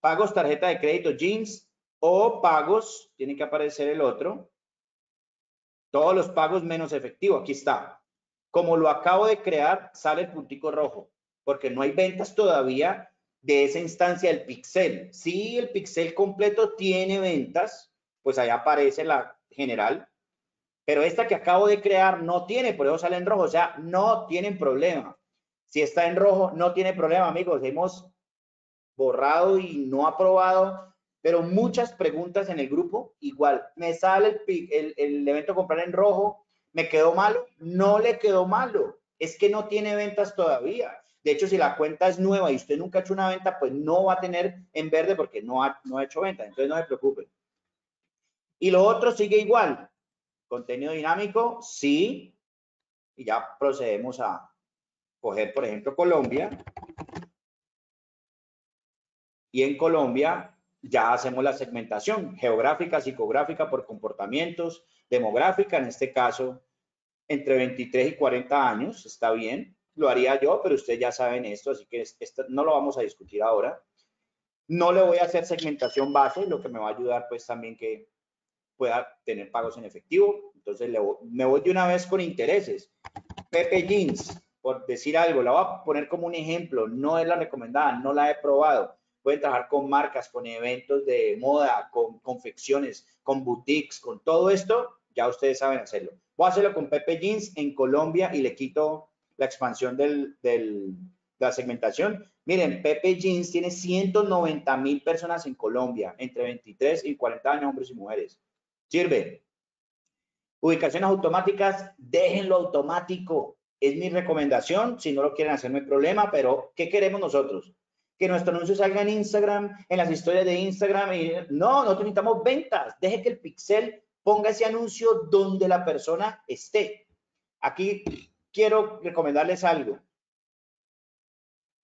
pagos tarjeta de crédito jeans o pagos, tiene que aparecer el otro. Todos los pagos menos efectivo, aquí está. Como lo acabo de crear, sale el puntico rojo, porque no hay ventas todavía de esa instancia del pixel. Si el pixel completo tiene ventas, pues ahí aparece la general, pero esta que acabo de crear no tiene, por eso sale en rojo, o sea, no tienen problema. Si está en rojo, no tiene problema, amigos. Hemos borrado y no aprobado, pero muchas preguntas en el grupo. Igual, me sale el, el, evento comprar en rojo, me quedó malo, no le quedó malo, es que no tiene ventas todavía. De hecho, si la cuenta es nueva y usted nunca ha hecho una venta, pues no va a tener en verde porque no ha, no ha hecho venta. Entonces, no se preocupe. Y lo otro sigue igual. Contenido dinámico, sí. Y ya procedemos a coger, por ejemplo, Colombia. Y en Colombia ya hacemos la segmentación geográfica, psicográfica por comportamientos, demográfica, en este caso, entre 23 y 40 años, está bien, lo haría yo, pero ustedes ya saben esto, así que no lo vamos a discutir ahora. No le voy a hacer segmentación base, lo que me va a ayudar pues también que pueda tener pagos en efectivo. Entonces me voy de una vez con intereses. Pepe Jeans, por decir algo, la voy a poner como un ejemplo, no es la recomendada, no la he probado pueden trabajar con marcas, con eventos de moda, con confecciones, con boutiques, con todo esto, ya ustedes saben hacerlo. Voy a hacerlo con Pepe Jeans en Colombia y le quito la expansión del, de la segmentación. Miren, Pepe Jeans tiene 190 mil personas en Colombia, entre 23 y 40 años, hombres y mujeres. Sirve. Ubicaciones automáticas, déjenlo automático. Es mi recomendación, si no lo quieren hacer no hay problema, pero ¿qué queremos nosotros? Que nuestro anuncio salga en Instagram, en las historias de Instagram. Y, no, nosotros necesitamos ventas. Deje que el pixel ponga ese anuncio donde la persona esté. Aquí quiero recomendarles algo.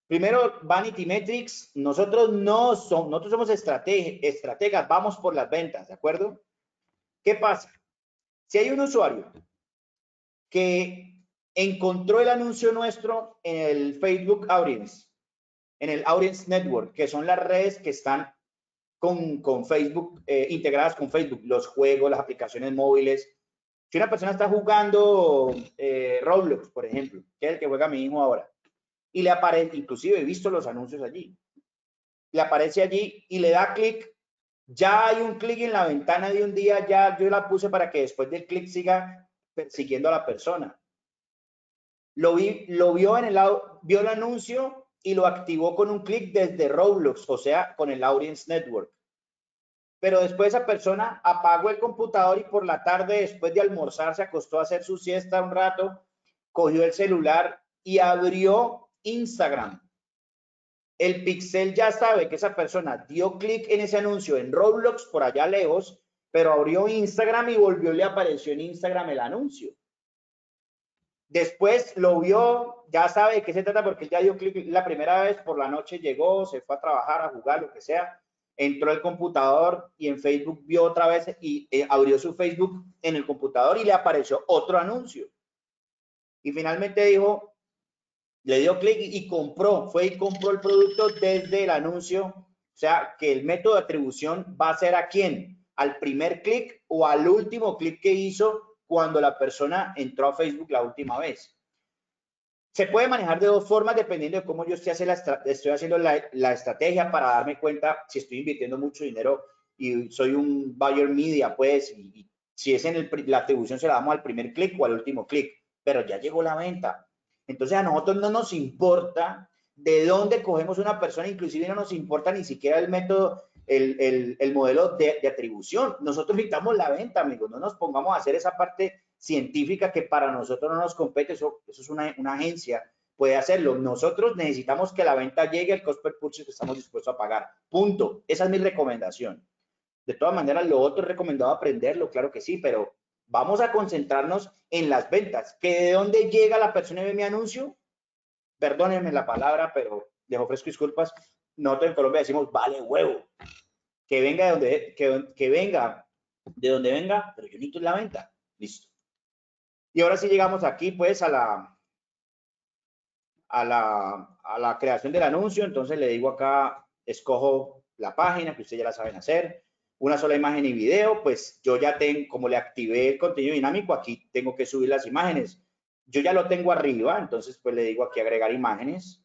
Primero, Vanity Metrics, nosotros no somos, nosotros somos estrategas, vamos por las ventas, ¿de acuerdo? ¿Qué pasa? Si hay un usuario que encontró el anuncio nuestro en el Facebook Audience, en el Audience Network, que son las redes que están con, con Facebook, eh, integradas con Facebook, los juegos, las aplicaciones móviles. Si una persona está jugando eh, Roblox, por ejemplo, que es el que juega mi hijo ahora, y le aparece, inclusive he visto los anuncios allí, le aparece allí y le da clic, ya hay un clic en la ventana de un día, ya yo la puse para que después del clic siga persiguiendo a la persona. Lo, vi, lo vio en el vio el anuncio y lo activó con un clic desde Roblox, o sea, con el Audience Network. Pero después esa persona apagó el computador y por la tarde, después de almorzar, se acostó a hacer su siesta un rato, cogió el celular y abrió Instagram. El pixel ya sabe que esa persona dio clic en ese anuncio en Roblox por allá lejos pero abrió Instagram y volvió, le apareció en Instagram el anuncio. Después lo vio, ya sabe de qué se trata porque ya dio clic la primera vez por la noche, llegó, se fue a trabajar, a jugar, lo que sea, entró al computador y en Facebook vio otra vez y eh, abrió su Facebook en el computador y le apareció otro anuncio. Y finalmente dijo, le dio clic y compró, fue y compró el producto desde el anuncio. O sea, que el método de atribución va a ser a quién? al primer clic o al último clic que hizo cuando la persona entró a Facebook la última vez. Se puede manejar de dos formas dependiendo de cómo yo estoy, haciendo la, estrategia para darme cuenta si estoy invirtiendo mucho dinero y soy un buyer media, pues, y, si es en el, la atribución se la damos al primer clic o al último clic, pero ya llegó la venta. Entonces a nosotros no nos importa de dónde cogemos una persona, inclusive no nos importa ni siquiera el método el, modelo de, atribución. Nosotros necesitamos la venta, amigos. No nos pongamos a hacer esa parte científica que para nosotros no nos compete. Eso, eso es una, agencia, puede hacerlo. Nosotros necesitamos que la venta llegue al cost per purchase que estamos dispuestos a pagar. Punto. Esa es mi recomendación. De todas maneras, lo otro es recomendado aprenderlo, claro que sí, pero vamos a concentrarnos en las ventas. ¿Que de dónde llega la persona y ve mi anuncio? Perdónenme la palabra, pero les ofrezco disculpas nosotros en Colombia decimos vale huevo. Que venga de donde, que, que venga de donde venga, pero yo necesito la venta. Listo. Y ahora sí llegamos aquí pues a la, a la, a la creación del anuncio. Entonces le digo acá, escojo la página que ustedes ya la saben hacer. Una sola imagen y video, pues yo ya tengo, como le activé el contenido dinámico, aquí tengo que subir las imágenes. Yo ya lo tengo arriba, entonces pues le digo aquí agregar imágenes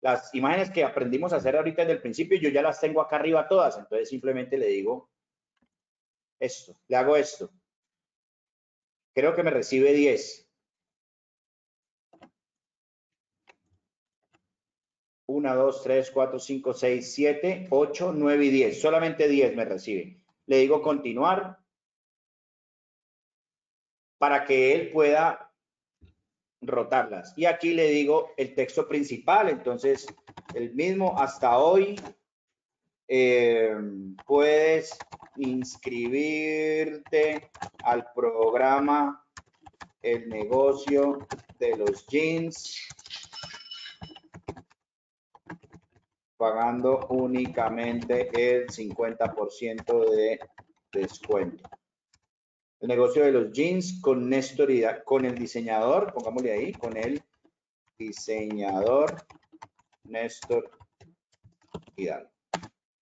las imágenes que aprendimos a hacer ahorita desde el principio, yo ya las tengo acá arriba todas. Entonces simplemente le digo esto, le hago esto. Creo que me recibe 10. 1, 2, 3, 4, 5, 6, 7, 8, 9 y 10. Solamente 10 me recibe. Le digo continuar para que él pueda rotarlas. Y aquí le digo el texto principal, entonces el mismo hasta hoy. Eh, puedes inscribirte al programa El negocio de los jeans pagando únicamente el 50% de descuento el negocio de los jeans con Néstor con el diseñador, pongámosle ahí, con el diseñador Néstor Hidalgo,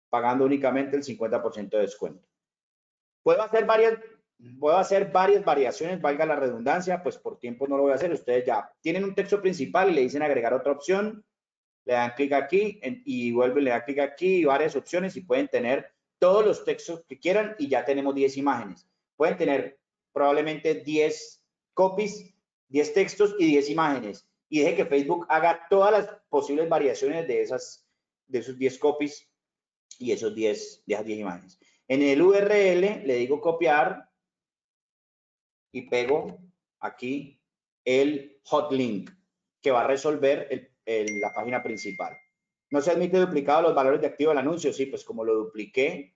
pagando únicamente el 50% de descuento. Puedo hacer varias, puedo hacer varias variaciones, valga la redundancia, pues por tiempo no lo voy a hacer. Ustedes ya tienen un texto principal y le dicen agregar otra opción, le dan clic aquí y vuelven, le dan clic aquí y varias opciones y pueden tener todos los textos que quieran y ya tenemos 10 imágenes pueden tener probablemente 10 copies, 10 textos y 10 imágenes. Y deje que Facebook haga todas las posibles variaciones de, esas, de esos 10 copies y esos 10, de esas 10 imágenes. En el URL le digo copiar y pego aquí el hot link que va a resolver la página principal. No se admite duplicado los valores de activo del anuncio. Sí, pues como lo dupliqué,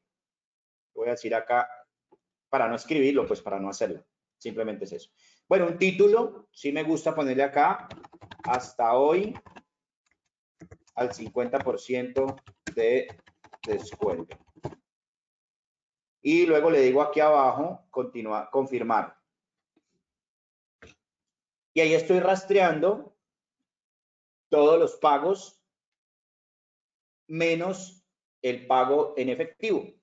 voy a decir acá, para no escribirlo, pues para no hacerlo. Simplemente es eso. Bueno, un título, sí me gusta ponerle acá, hasta hoy al 50% de descuento. Y luego le digo aquí abajo, continuar, confirmar. Y ahí estoy rastreando todos los pagos menos el pago en efectivo.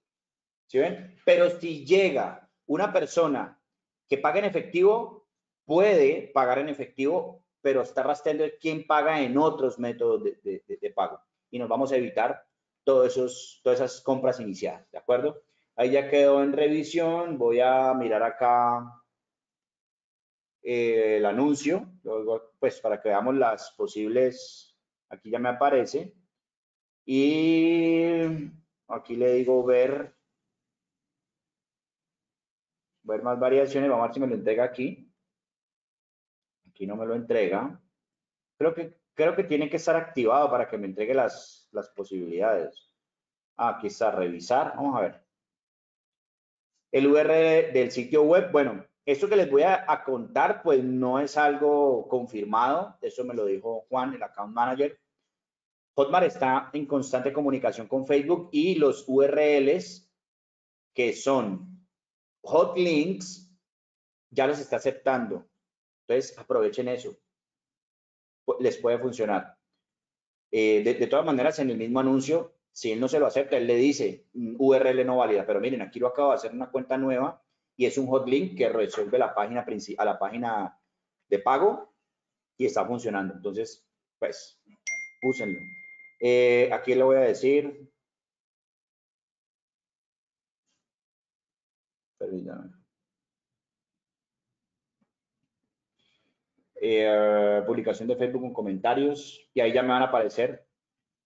¿Sí ven? Pero si llega una persona que paga en efectivo, puede pagar en efectivo, pero está rastreando quién paga en otros métodos de, pago. Y nos vamos a evitar todos esos, todas esas compras iniciadas, ¿de acuerdo? Ahí ya quedó en revisión. Voy a mirar acá eh, el anuncio, pues para que veamos las posibles, aquí ya me aparece. Y aquí le digo ver, ver más variaciones, vamos a ver si me lo entrega aquí. Aquí no me lo entrega. Creo que, creo que tiene que estar activado para que me entregue las, las posibilidades. Ah, aquí está, revisar. Vamos a ver. El URL del sitio web, bueno, esto que les voy a, a, contar, pues no es algo confirmado. Eso me lo dijo Juan, el account manager. Hotmart está en constante comunicación con Facebook y los URLs que son hot links ya los está aceptando. Entonces, aprovechen eso. Les puede funcionar. Eh, de, todas maneras, en el mismo anuncio, si él no se lo acepta, él le dice mm, URL no válida. Pero miren, aquí lo acabo de hacer una cuenta nueva y es un hot link que resuelve la página a la página de pago y está funcionando. Entonces, pues, úsenlo. Eh, aquí le voy a decir. Eh, publicación de Facebook con comentarios y ahí ya me van a aparecer,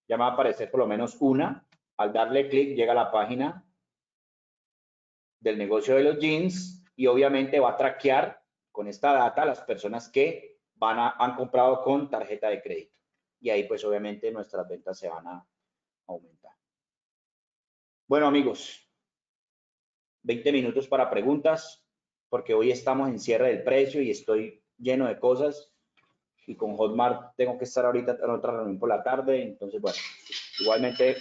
ya me va a aparecer por lo menos una. Al darle clic llega a la página del negocio de los jeans y obviamente va a traquear con esta data las personas que van a, han comprado con tarjeta de crédito y ahí pues obviamente nuestras ventas se van a aumentar. Bueno amigos, 20 minutos para preguntas porque hoy estamos en cierre del precio y estoy lleno de cosas y con Hotmart tengo que estar ahorita en otra reunión por la tarde, entonces bueno, igualmente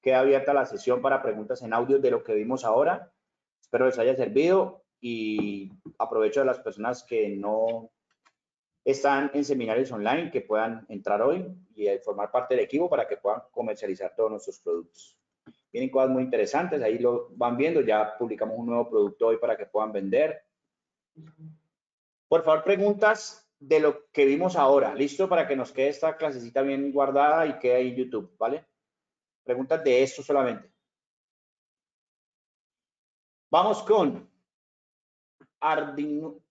queda abierta la sesión para preguntas en audio de lo que vimos ahora. Espero les haya servido y aprovecho a las personas que no están en seminarios online que puedan entrar hoy y formar parte del equipo para que puedan comercializar todos nuestros productos. Vienen cosas muy interesantes, ahí lo van viendo, ya publicamos un nuevo producto hoy para que puedan vender. Por favor, preguntas de lo que vimos ahora, ¿listo? Para que nos quede esta clasecita bien guardada y quede ahí en YouTube, ¿vale? Preguntas de esto solamente. Vamos con Ardin,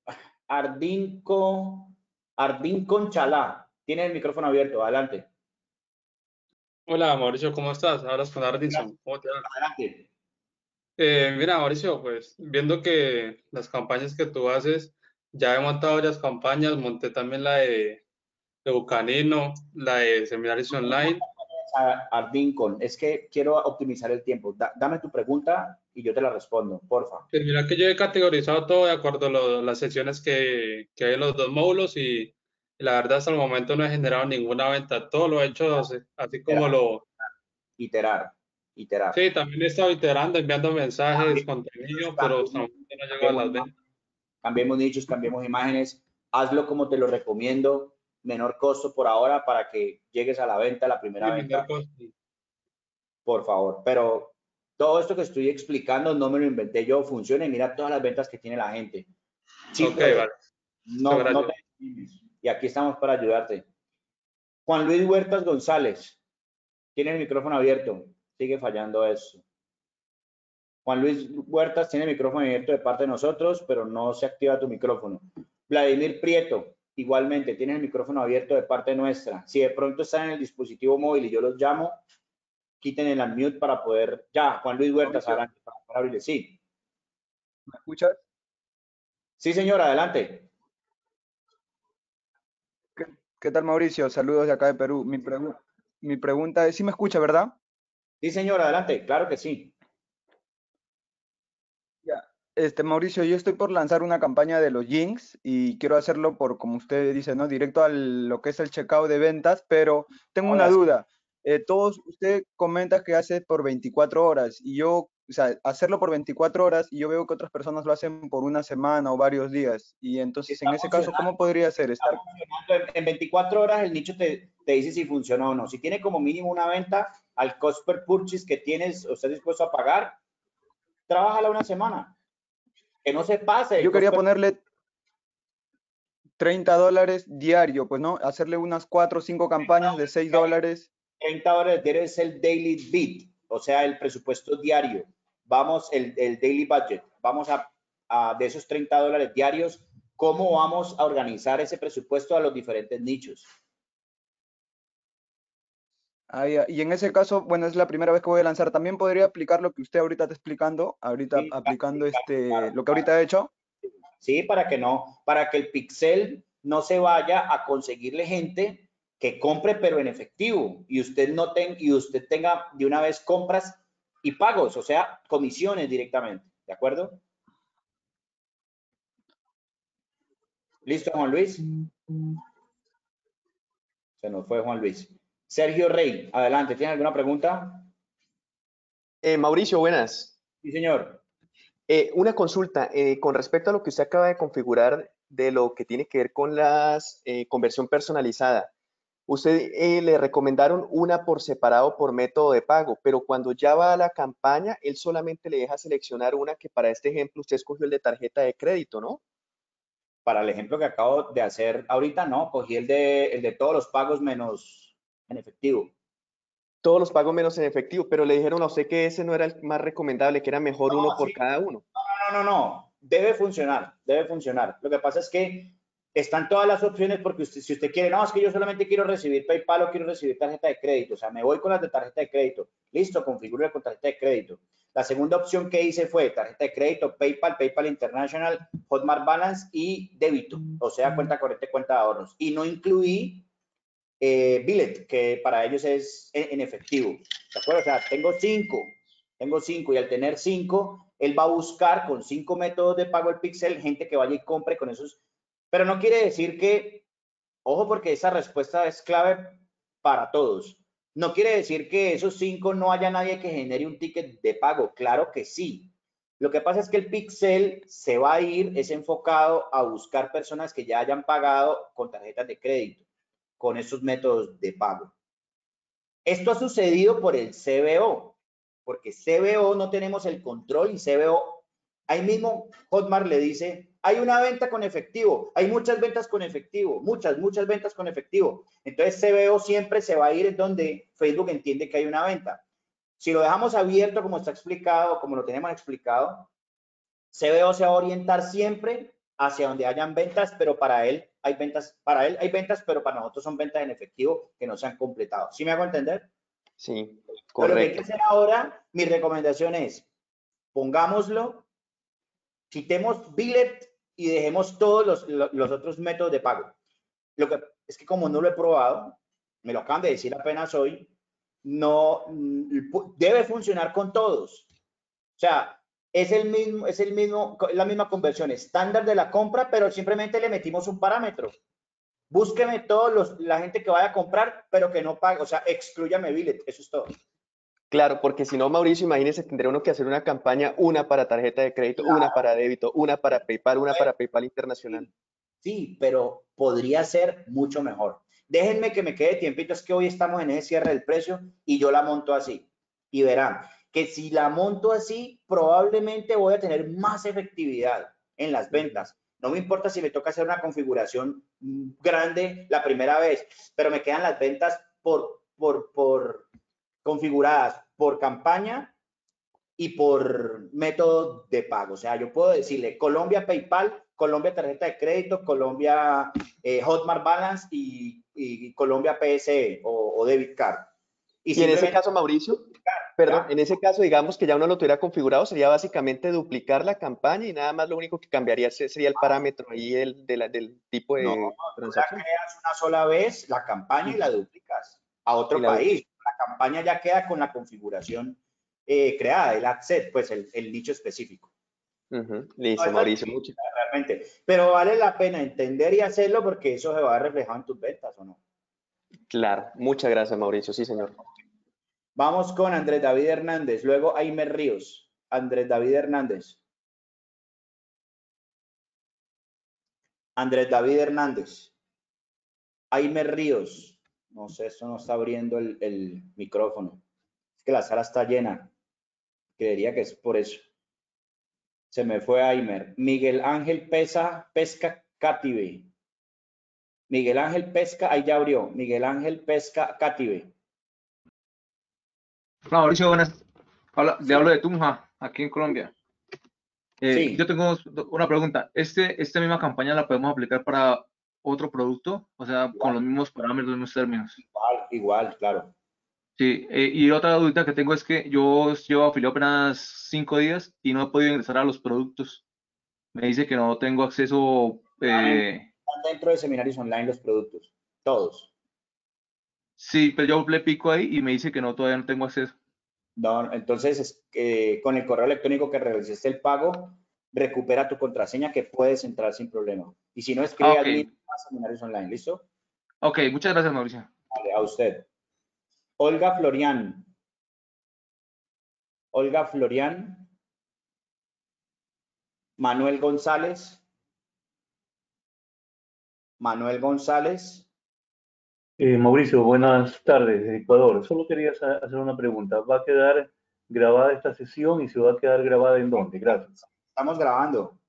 Ardinco Ardín Conchalá. Tiene el micrófono abierto. Adelante. Hola, Mauricio, ¿cómo estás? Hablas con Ardinson. ¿Cómo te? Adelante. Eh, mira, Mauricio, pues viendo que las campañas que tú haces, ya he montado varias campañas, monté también la de, de Bucanino, la de seminarios online. Ardincon, es que quiero optimizar el tiempo. dame tu pregunta y yo te la respondo, porfa. Pues mira que yo he categorizado todo de acuerdo a las sesiones que, que, hay en los dos módulos y, la verdad hasta el momento no he generado ninguna venta. Todo lo he hecho así, como lo... Iterar, iterar. Sí, también he estado iterando, enviando mensajes, contenido, pero hasta el momento no he llegado a las ventas. Cambiemos nichos, cambiemos imágenes. Hazlo como te lo recomiendo. Menor costo por ahora para que llegues a la venta, la primera venta. Por favor, pero todo esto que estoy explicando no me lo inventé yo, funciona y mira todas las ventas que tiene la gente. Sí, vale. No, no te y aquí estamos para ayudarte. Juan Luis Huertas González, tiene el micrófono abierto, sigue fallando eso. Juan Luis Huertas tiene el micrófono abierto de parte de nosotros, pero no se activa tu micrófono. Vladimir Prieto, igualmente, tiene el micrófono abierto de parte nuestra. Si de pronto están en el dispositivo móvil y yo los llamo, quiten el unmute para poder. Ya, Juan Luis Huertas, adelante, para, abrirle. Sí. ¿Me escuchas? Sí, señor, adelante. ¿Qué tal, Mauricio? Saludos de acá de Perú. Mi, mi pregunta es, ¿sí me escucha, verdad? Sí, señor, adelante, claro que sí. Ya, este, Mauricio, yo estoy por lanzar una campaña de los Jinx y quiero hacerlo por, como usted dice, ¿no? Directo a lo que es el checkout de ventas, pero tengo una duda. Eh, todos, usted comenta que hace por 24 horas y yo o sea, hacerlo por 24 horas y yo veo que otras personas lo hacen por una semana o varios días. Y entonces, en ese caso, ¿cómo podría ser? Estar? En 24 horas el nicho te, te, dice si funcionó o no. Si tiene como mínimo una venta al cost per purchase que tienes o estás dispuesto a pagar, trabájala una semana. Que no se pase. Yo quería ponerle 30 dólares diario, pues, ¿no? Hacerle unas 4 o 5 campañas de 6 dólares. 30 dólares diario es el daily beat, o sea, el presupuesto diario vamos, el, daily budget, vamos a, de esos 30 dólares diarios, ¿cómo vamos a organizar ese presupuesto a los diferentes nichos? Ah, y en ese caso, bueno, es la primera vez que voy a lanzar. También podría aplicar lo que usted ahorita está explicando, ahorita aplicando este, lo que ahorita he hecho. Sí, para que no, para que el pixel no se vaya a conseguirle gente que compre pero en efectivo y usted no tenga y usted tenga de una vez compras y pagos, o sea, comisiones directamente. ¿De acuerdo? ¿Listo, Juan Luis? Se nos fue Juan Luis. Sergio Rey, adelante. ¿Tiene alguna pregunta? Eh, Mauricio, buenas. Sí, señor. Eh, una consulta eh, con respecto a lo que usted acaba de configurar de lo que tiene que ver con la conversión personalizada. Usted eh, le recomendaron una por separado por método de pago, pero cuando ya va a la campaña, él solamente le deja seleccionar una que para este ejemplo usted escogió el de tarjeta de crédito, ¿no? Para el ejemplo que acabo de hacer ahorita, no, cogí el de, el de todos los pagos menos en efectivo. Todos los pagos menos en efectivo, pero le dijeron a usted que ese no era el más recomendable, que era mejor uno por cada uno. No, no, no, no, debe funcionar, debe funcionar. Lo que pasa es que están todas las opciones porque usted, si usted quiere, no, es que yo solamente quiero recibir PayPal o quiero recibir tarjeta de crédito, o sea, me voy con las de tarjeta de crédito. Listo, configure con tarjeta de crédito. La segunda opción que hice fue tarjeta de crédito, PayPal, PayPal International, Hotmart Balance y débito, o sea, cuenta corriente, cuenta de ahorros. Y no incluí eh, Billet, que para ellos es en, efectivo. ¿De acuerdo? O sea, tengo cinco, tengo cinco y al tener cinco, él va a buscar con cinco métodos de pago el Pixel gente que vaya y compre con esos pero no quiere decir que, ojo, porque esa respuesta es clave para todos. No quiere decir que esos cinco no haya nadie que genere un ticket de pago. Claro que sí. Lo que pasa es que el Pixel se va a ir, es enfocado a buscar personas que ya hayan pagado con tarjetas de crédito, con esos métodos de pago. Esto ha sucedido por el CBO, porque CBO no tenemos el control y CBO, ahí mismo Hotmart le dice, hay una venta con efectivo, hay muchas ventas con efectivo, muchas, muchas ventas con efectivo. Entonces CBO siempre se va a ir en donde Facebook entiende que hay una venta. Si lo dejamos abierto como está explicado, como lo tenemos explicado, CBO se va a orientar siempre hacia donde hayan ventas, pero para él hay ventas, para él hay ventas, pero para nosotros son ventas en efectivo que no se han completado. ¿Sí me hago entender? Sí, correcto. Pero lo que hay que hacer ahora, mi recomendación es, pongámoslo, quitemos billet y dejemos todos los, otros métodos de pago. Lo que es que como no lo he probado, me lo acaban de decir apenas hoy, no mm, debe funcionar con todos. O sea, es el mismo, es el mismo, la misma conversión estándar de la compra, pero simplemente le metimos un parámetro. Búsqueme todos los, la gente que vaya a comprar, pero que no pague, o sea, excluyame billet, eso es todo. Claro, porque si no, Mauricio, imagínese, tendría uno que hacer una campaña, una para tarjeta de crédito, una para débito, una para PayPal, una para PayPal Internacional. Sí, pero podría ser mucho mejor. Déjenme que me quede tiempito, es que hoy estamos en ese cierre del precio y yo la monto así. Y verán que si la monto así, probablemente voy a tener más efectividad en las ventas. No me importa si me toca hacer una configuración grande la primera vez, pero me quedan las ventas por, por, por configuradas por campaña y por método de pago. O sea, yo puedo decirle Colombia PayPal, Colombia tarjeta de crédito, Colombia eh, Hotmart Balance y, Colombia PSE o, Debit Card. Y, en ese caso, Mauricio, Perdón, en ese caso, digamos que ya uno lo tuviera configurado, sería básicamente duplicar la campaña y nada más lo único que cambiaría sería el parámetro ahí del, del tipo de no, transacción. la creas una sola vez la campaña y la duplicas a otro país. La campaña ya queda con la configuración eh, creada, el ad set, pues el, nicho específico. Listo, Mauricio, mucho. Realmente. Pero vale la pena entender y hacerlo porque eso se va a reflejar en tus ventas, ¿o no? Claro, muchas gracias, Mauricio. Sí, señor. Vamos con Andrés David Hernández, luego Aimer Ríos. Andrés David Hernández. Andrés David Hernández. Aimer Ríos. No sé, eso no está abriendo el, micrófono. Es que la sala está llena. Creería que es por eso. Se me fue Aimer. Miguel Ángel Pesa, Pesca Cative. Miguel Ángel Pesca, ahí ya abrió. Miguel Ángel Pesca Cative. Mauricio, buenas. le hablo de Tunja, aquí en Colombia. Eh, yo tengo una pregunta. Este, ¿Esta misma campaña la podemos aplicar para otro producto? O sea, con los mismos parámetros, los mismos términos. Igual, igual, claro. Sí, eh, y otra duda que tengo es que yo llevo afiliado apenas cinco días y no he podido ingresar a los productos. Me dice que no tengo acceso. Eh... Dentro de seminarios online los productos, todos. Sí, pero yo le pico ahí y me dice que no, todavía no tengo acceso. No, entonces, eh, con el correo electrónico que realizaste el pago, recupera tu contraseña que puedes entrar sin problema. Y si no, escribe okay. a seminarios online, ¿listo? Ok, muchas gracias, Mauricio. Vale, a usted. Olga Florian. Olga Florian. Manuel González. Manuel González. Eh, Mauricio, buenas tardes de Ecuador. Solo quería hacer una pregunta. ¿Va a quedar grabada esta sesión y se va a quedar grabada en dónde? Gracias. Estamos grabando.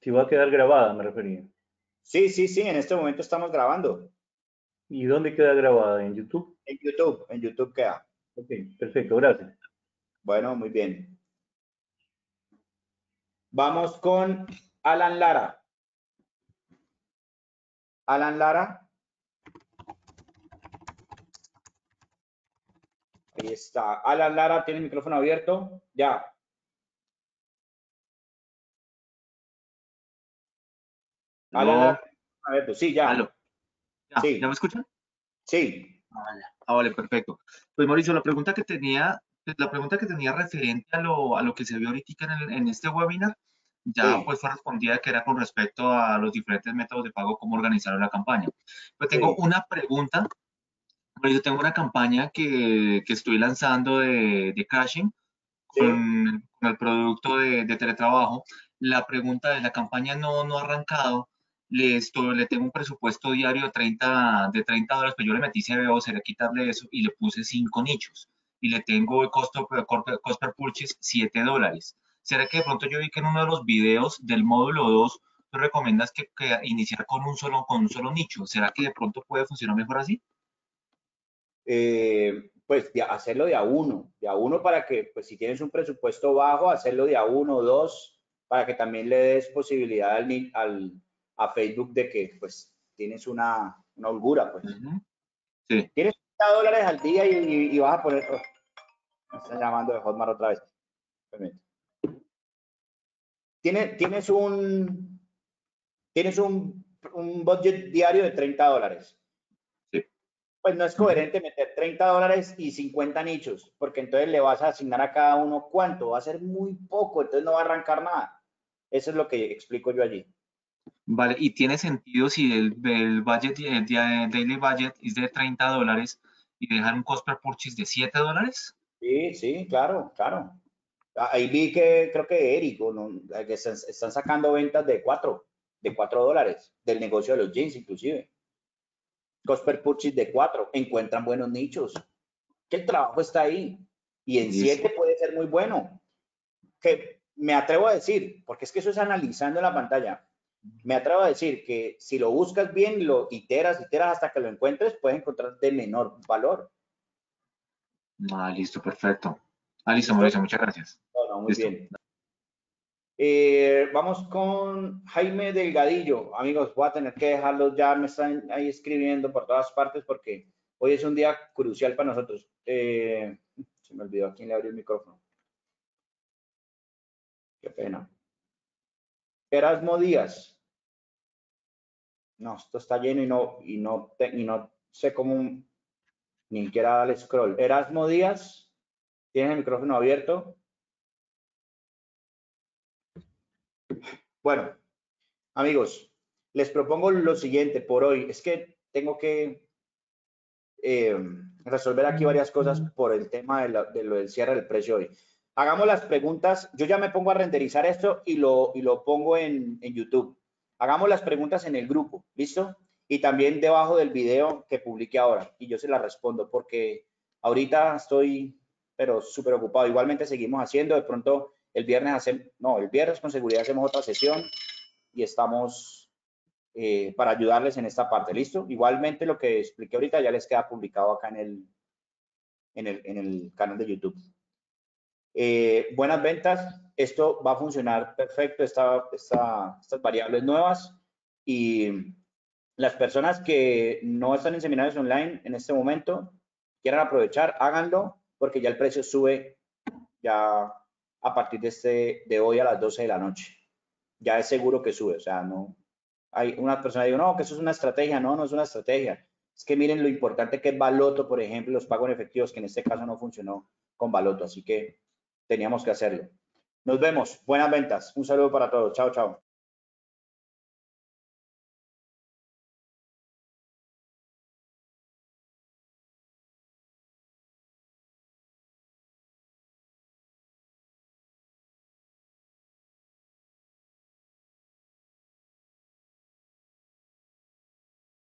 Si va a quedar grabada, me refería. Sí, sí, sí, en este momento estamos grabando. ¿Y dónde queda grabada? ¿En YouTube? En YouTube, en YouTube queda. Ok, perfecto, gracias. Bueno, muy bien. Vamos con Alan Lara. Alan Lara. Ahí está. Alan Lara tiene el micrófono abierto. Ya. Alan Lara, abierto. Sí, ya. ¿Ya, sí. ¿Ya me escuchan? Sí. Ah, vale, perfecto. Pues Mauricio, la pregunta que tenía, la pregunta que tenía referente a lo, a lo que se vio ahorita en, en este webinar, ya pues fue respondida que era con respecto a los diferentes métodos de pago, cómo organizaron la campaña. Pero tengo una pregunta. Bueno, yo tengo una campaña que, que estoy lanzando de, de caching con, el producto de, de, teletrabajo. La pregunta es, la campaña no, no ha arrancado. Le, tengo un presupuesto diario de 30, de 30 dólares, pero yo le metí CBO, sería quitarle eso y le puse 5 nichos. Y le tengo el costo, cost per purchase 7 dólares. ¿Será que de pronto yo vi que en uno de los videos del módulo 2 tú recomiendas que, iniciar con un, solo, con un solo nicho? ¿Será que de pronto puede funcionar mejor así? Eh, pues hacerlo de a uno, de a uno para que, pues si tienes un presupuesto bajo, hacerlo de a uno o dos, para que también le des posibilidad al, a Facebook de que, pues, tienes una, una holgura, pues. Sí. Tienes 30 dólares al día y, vas a poner... Oh, me están llamando de Hotmart otra vez. Permítame tienes un, tienes un, un budget diario de 30 dólares. Sí. Pues no es coherente meter 30 dólares y 50 nichos, porque entonces le vas a asignar a cada uno cuánto, va a ser muy poco, entonces no va a arrancar nada. Eso es lo que explico yo allí. Vale, y tiene sentido si el, el budget, el daily budget es de 30 dólares y dejar un cost per purchase de 7 dólares? Sí, sí, claro, claro. Ahí vi que creo que Eric, que están sacando ventas de 4, de 4 dólares del negocio de los jeans inclusive. Cost per purchase de 4, encuentran buenos nichos. Que el trabajo está ahí. Y en 7 puede ser muy bueno. Que me atrevo a decir, porque es que eso es analizando la pantalla. Me atrevo a decir que si lo buscas bien, lo iteras, iteras hasta que lo encuentres, puedes encontrar de menor valor. Ah, listo, perfecto. Ah, listo, Mauricio, muchas gracias. muy bien. Eh, vamos con Jaime Delgadillo. Amigos, voy a tener que dejarlos ya, me están ahí escribiendo por todas partes porque Hoy es un día crucial para nosotros. Eh, se me olvidó a quién le abrió el micrófono. Qué pena. Erasmo Díaz. No, esto está lleno y no, y no, y no sé cómo ni siquiera darle scroll. Erasmo Díaz, tiene el micrófono abierto. Bueno, amigos, les propongo lo siguiente por hoy. Es que tengo que eh, resolver aquí varias cosas por el tema de, lo del cierre del precio hoy. Hagamos las preguntas. Yo ya me pongo a renderizar esto y lo, y lo pongo en, en YouTube. Hagamos las preguntas en el grupo, ¿listo? Y también debajo del video que publique ahora. Y yo se las respondo porque ahorita estoy, pero súper ocupado. Igualmente seguimos haciendo. De pronto el viernes hacemos, no, el viernes con seguridad hacemos otra sesión y estamos eh, para ayudarles en esta parte. ¿Listo? Igualmente lo que expliqué ahorita ya les queda publicado acá en el, en el, en el canal de YouTube. Eh, buenas ventas, esto va a funcionar perfecto, esta, estas variables nuevas y las personas que no están en seminarios online en este momento, quieran aprovechar, háganlo porque ya el precio sube ya a partir de, este, de hoy a las 12 de la noche. Ya es seguro que sube, o sea, no, hay una persona que dice, no, que eso es una estrategia, no, no es una estrategia. Es que miren lo importante que es Baloto, por ejemplo, los pagos en efectivos, que en este caso no funcionó con Baloto, así que teníamos que hacerlo. Nos vemos. Buenas ventas. Un saludo para todos. Chao, chao.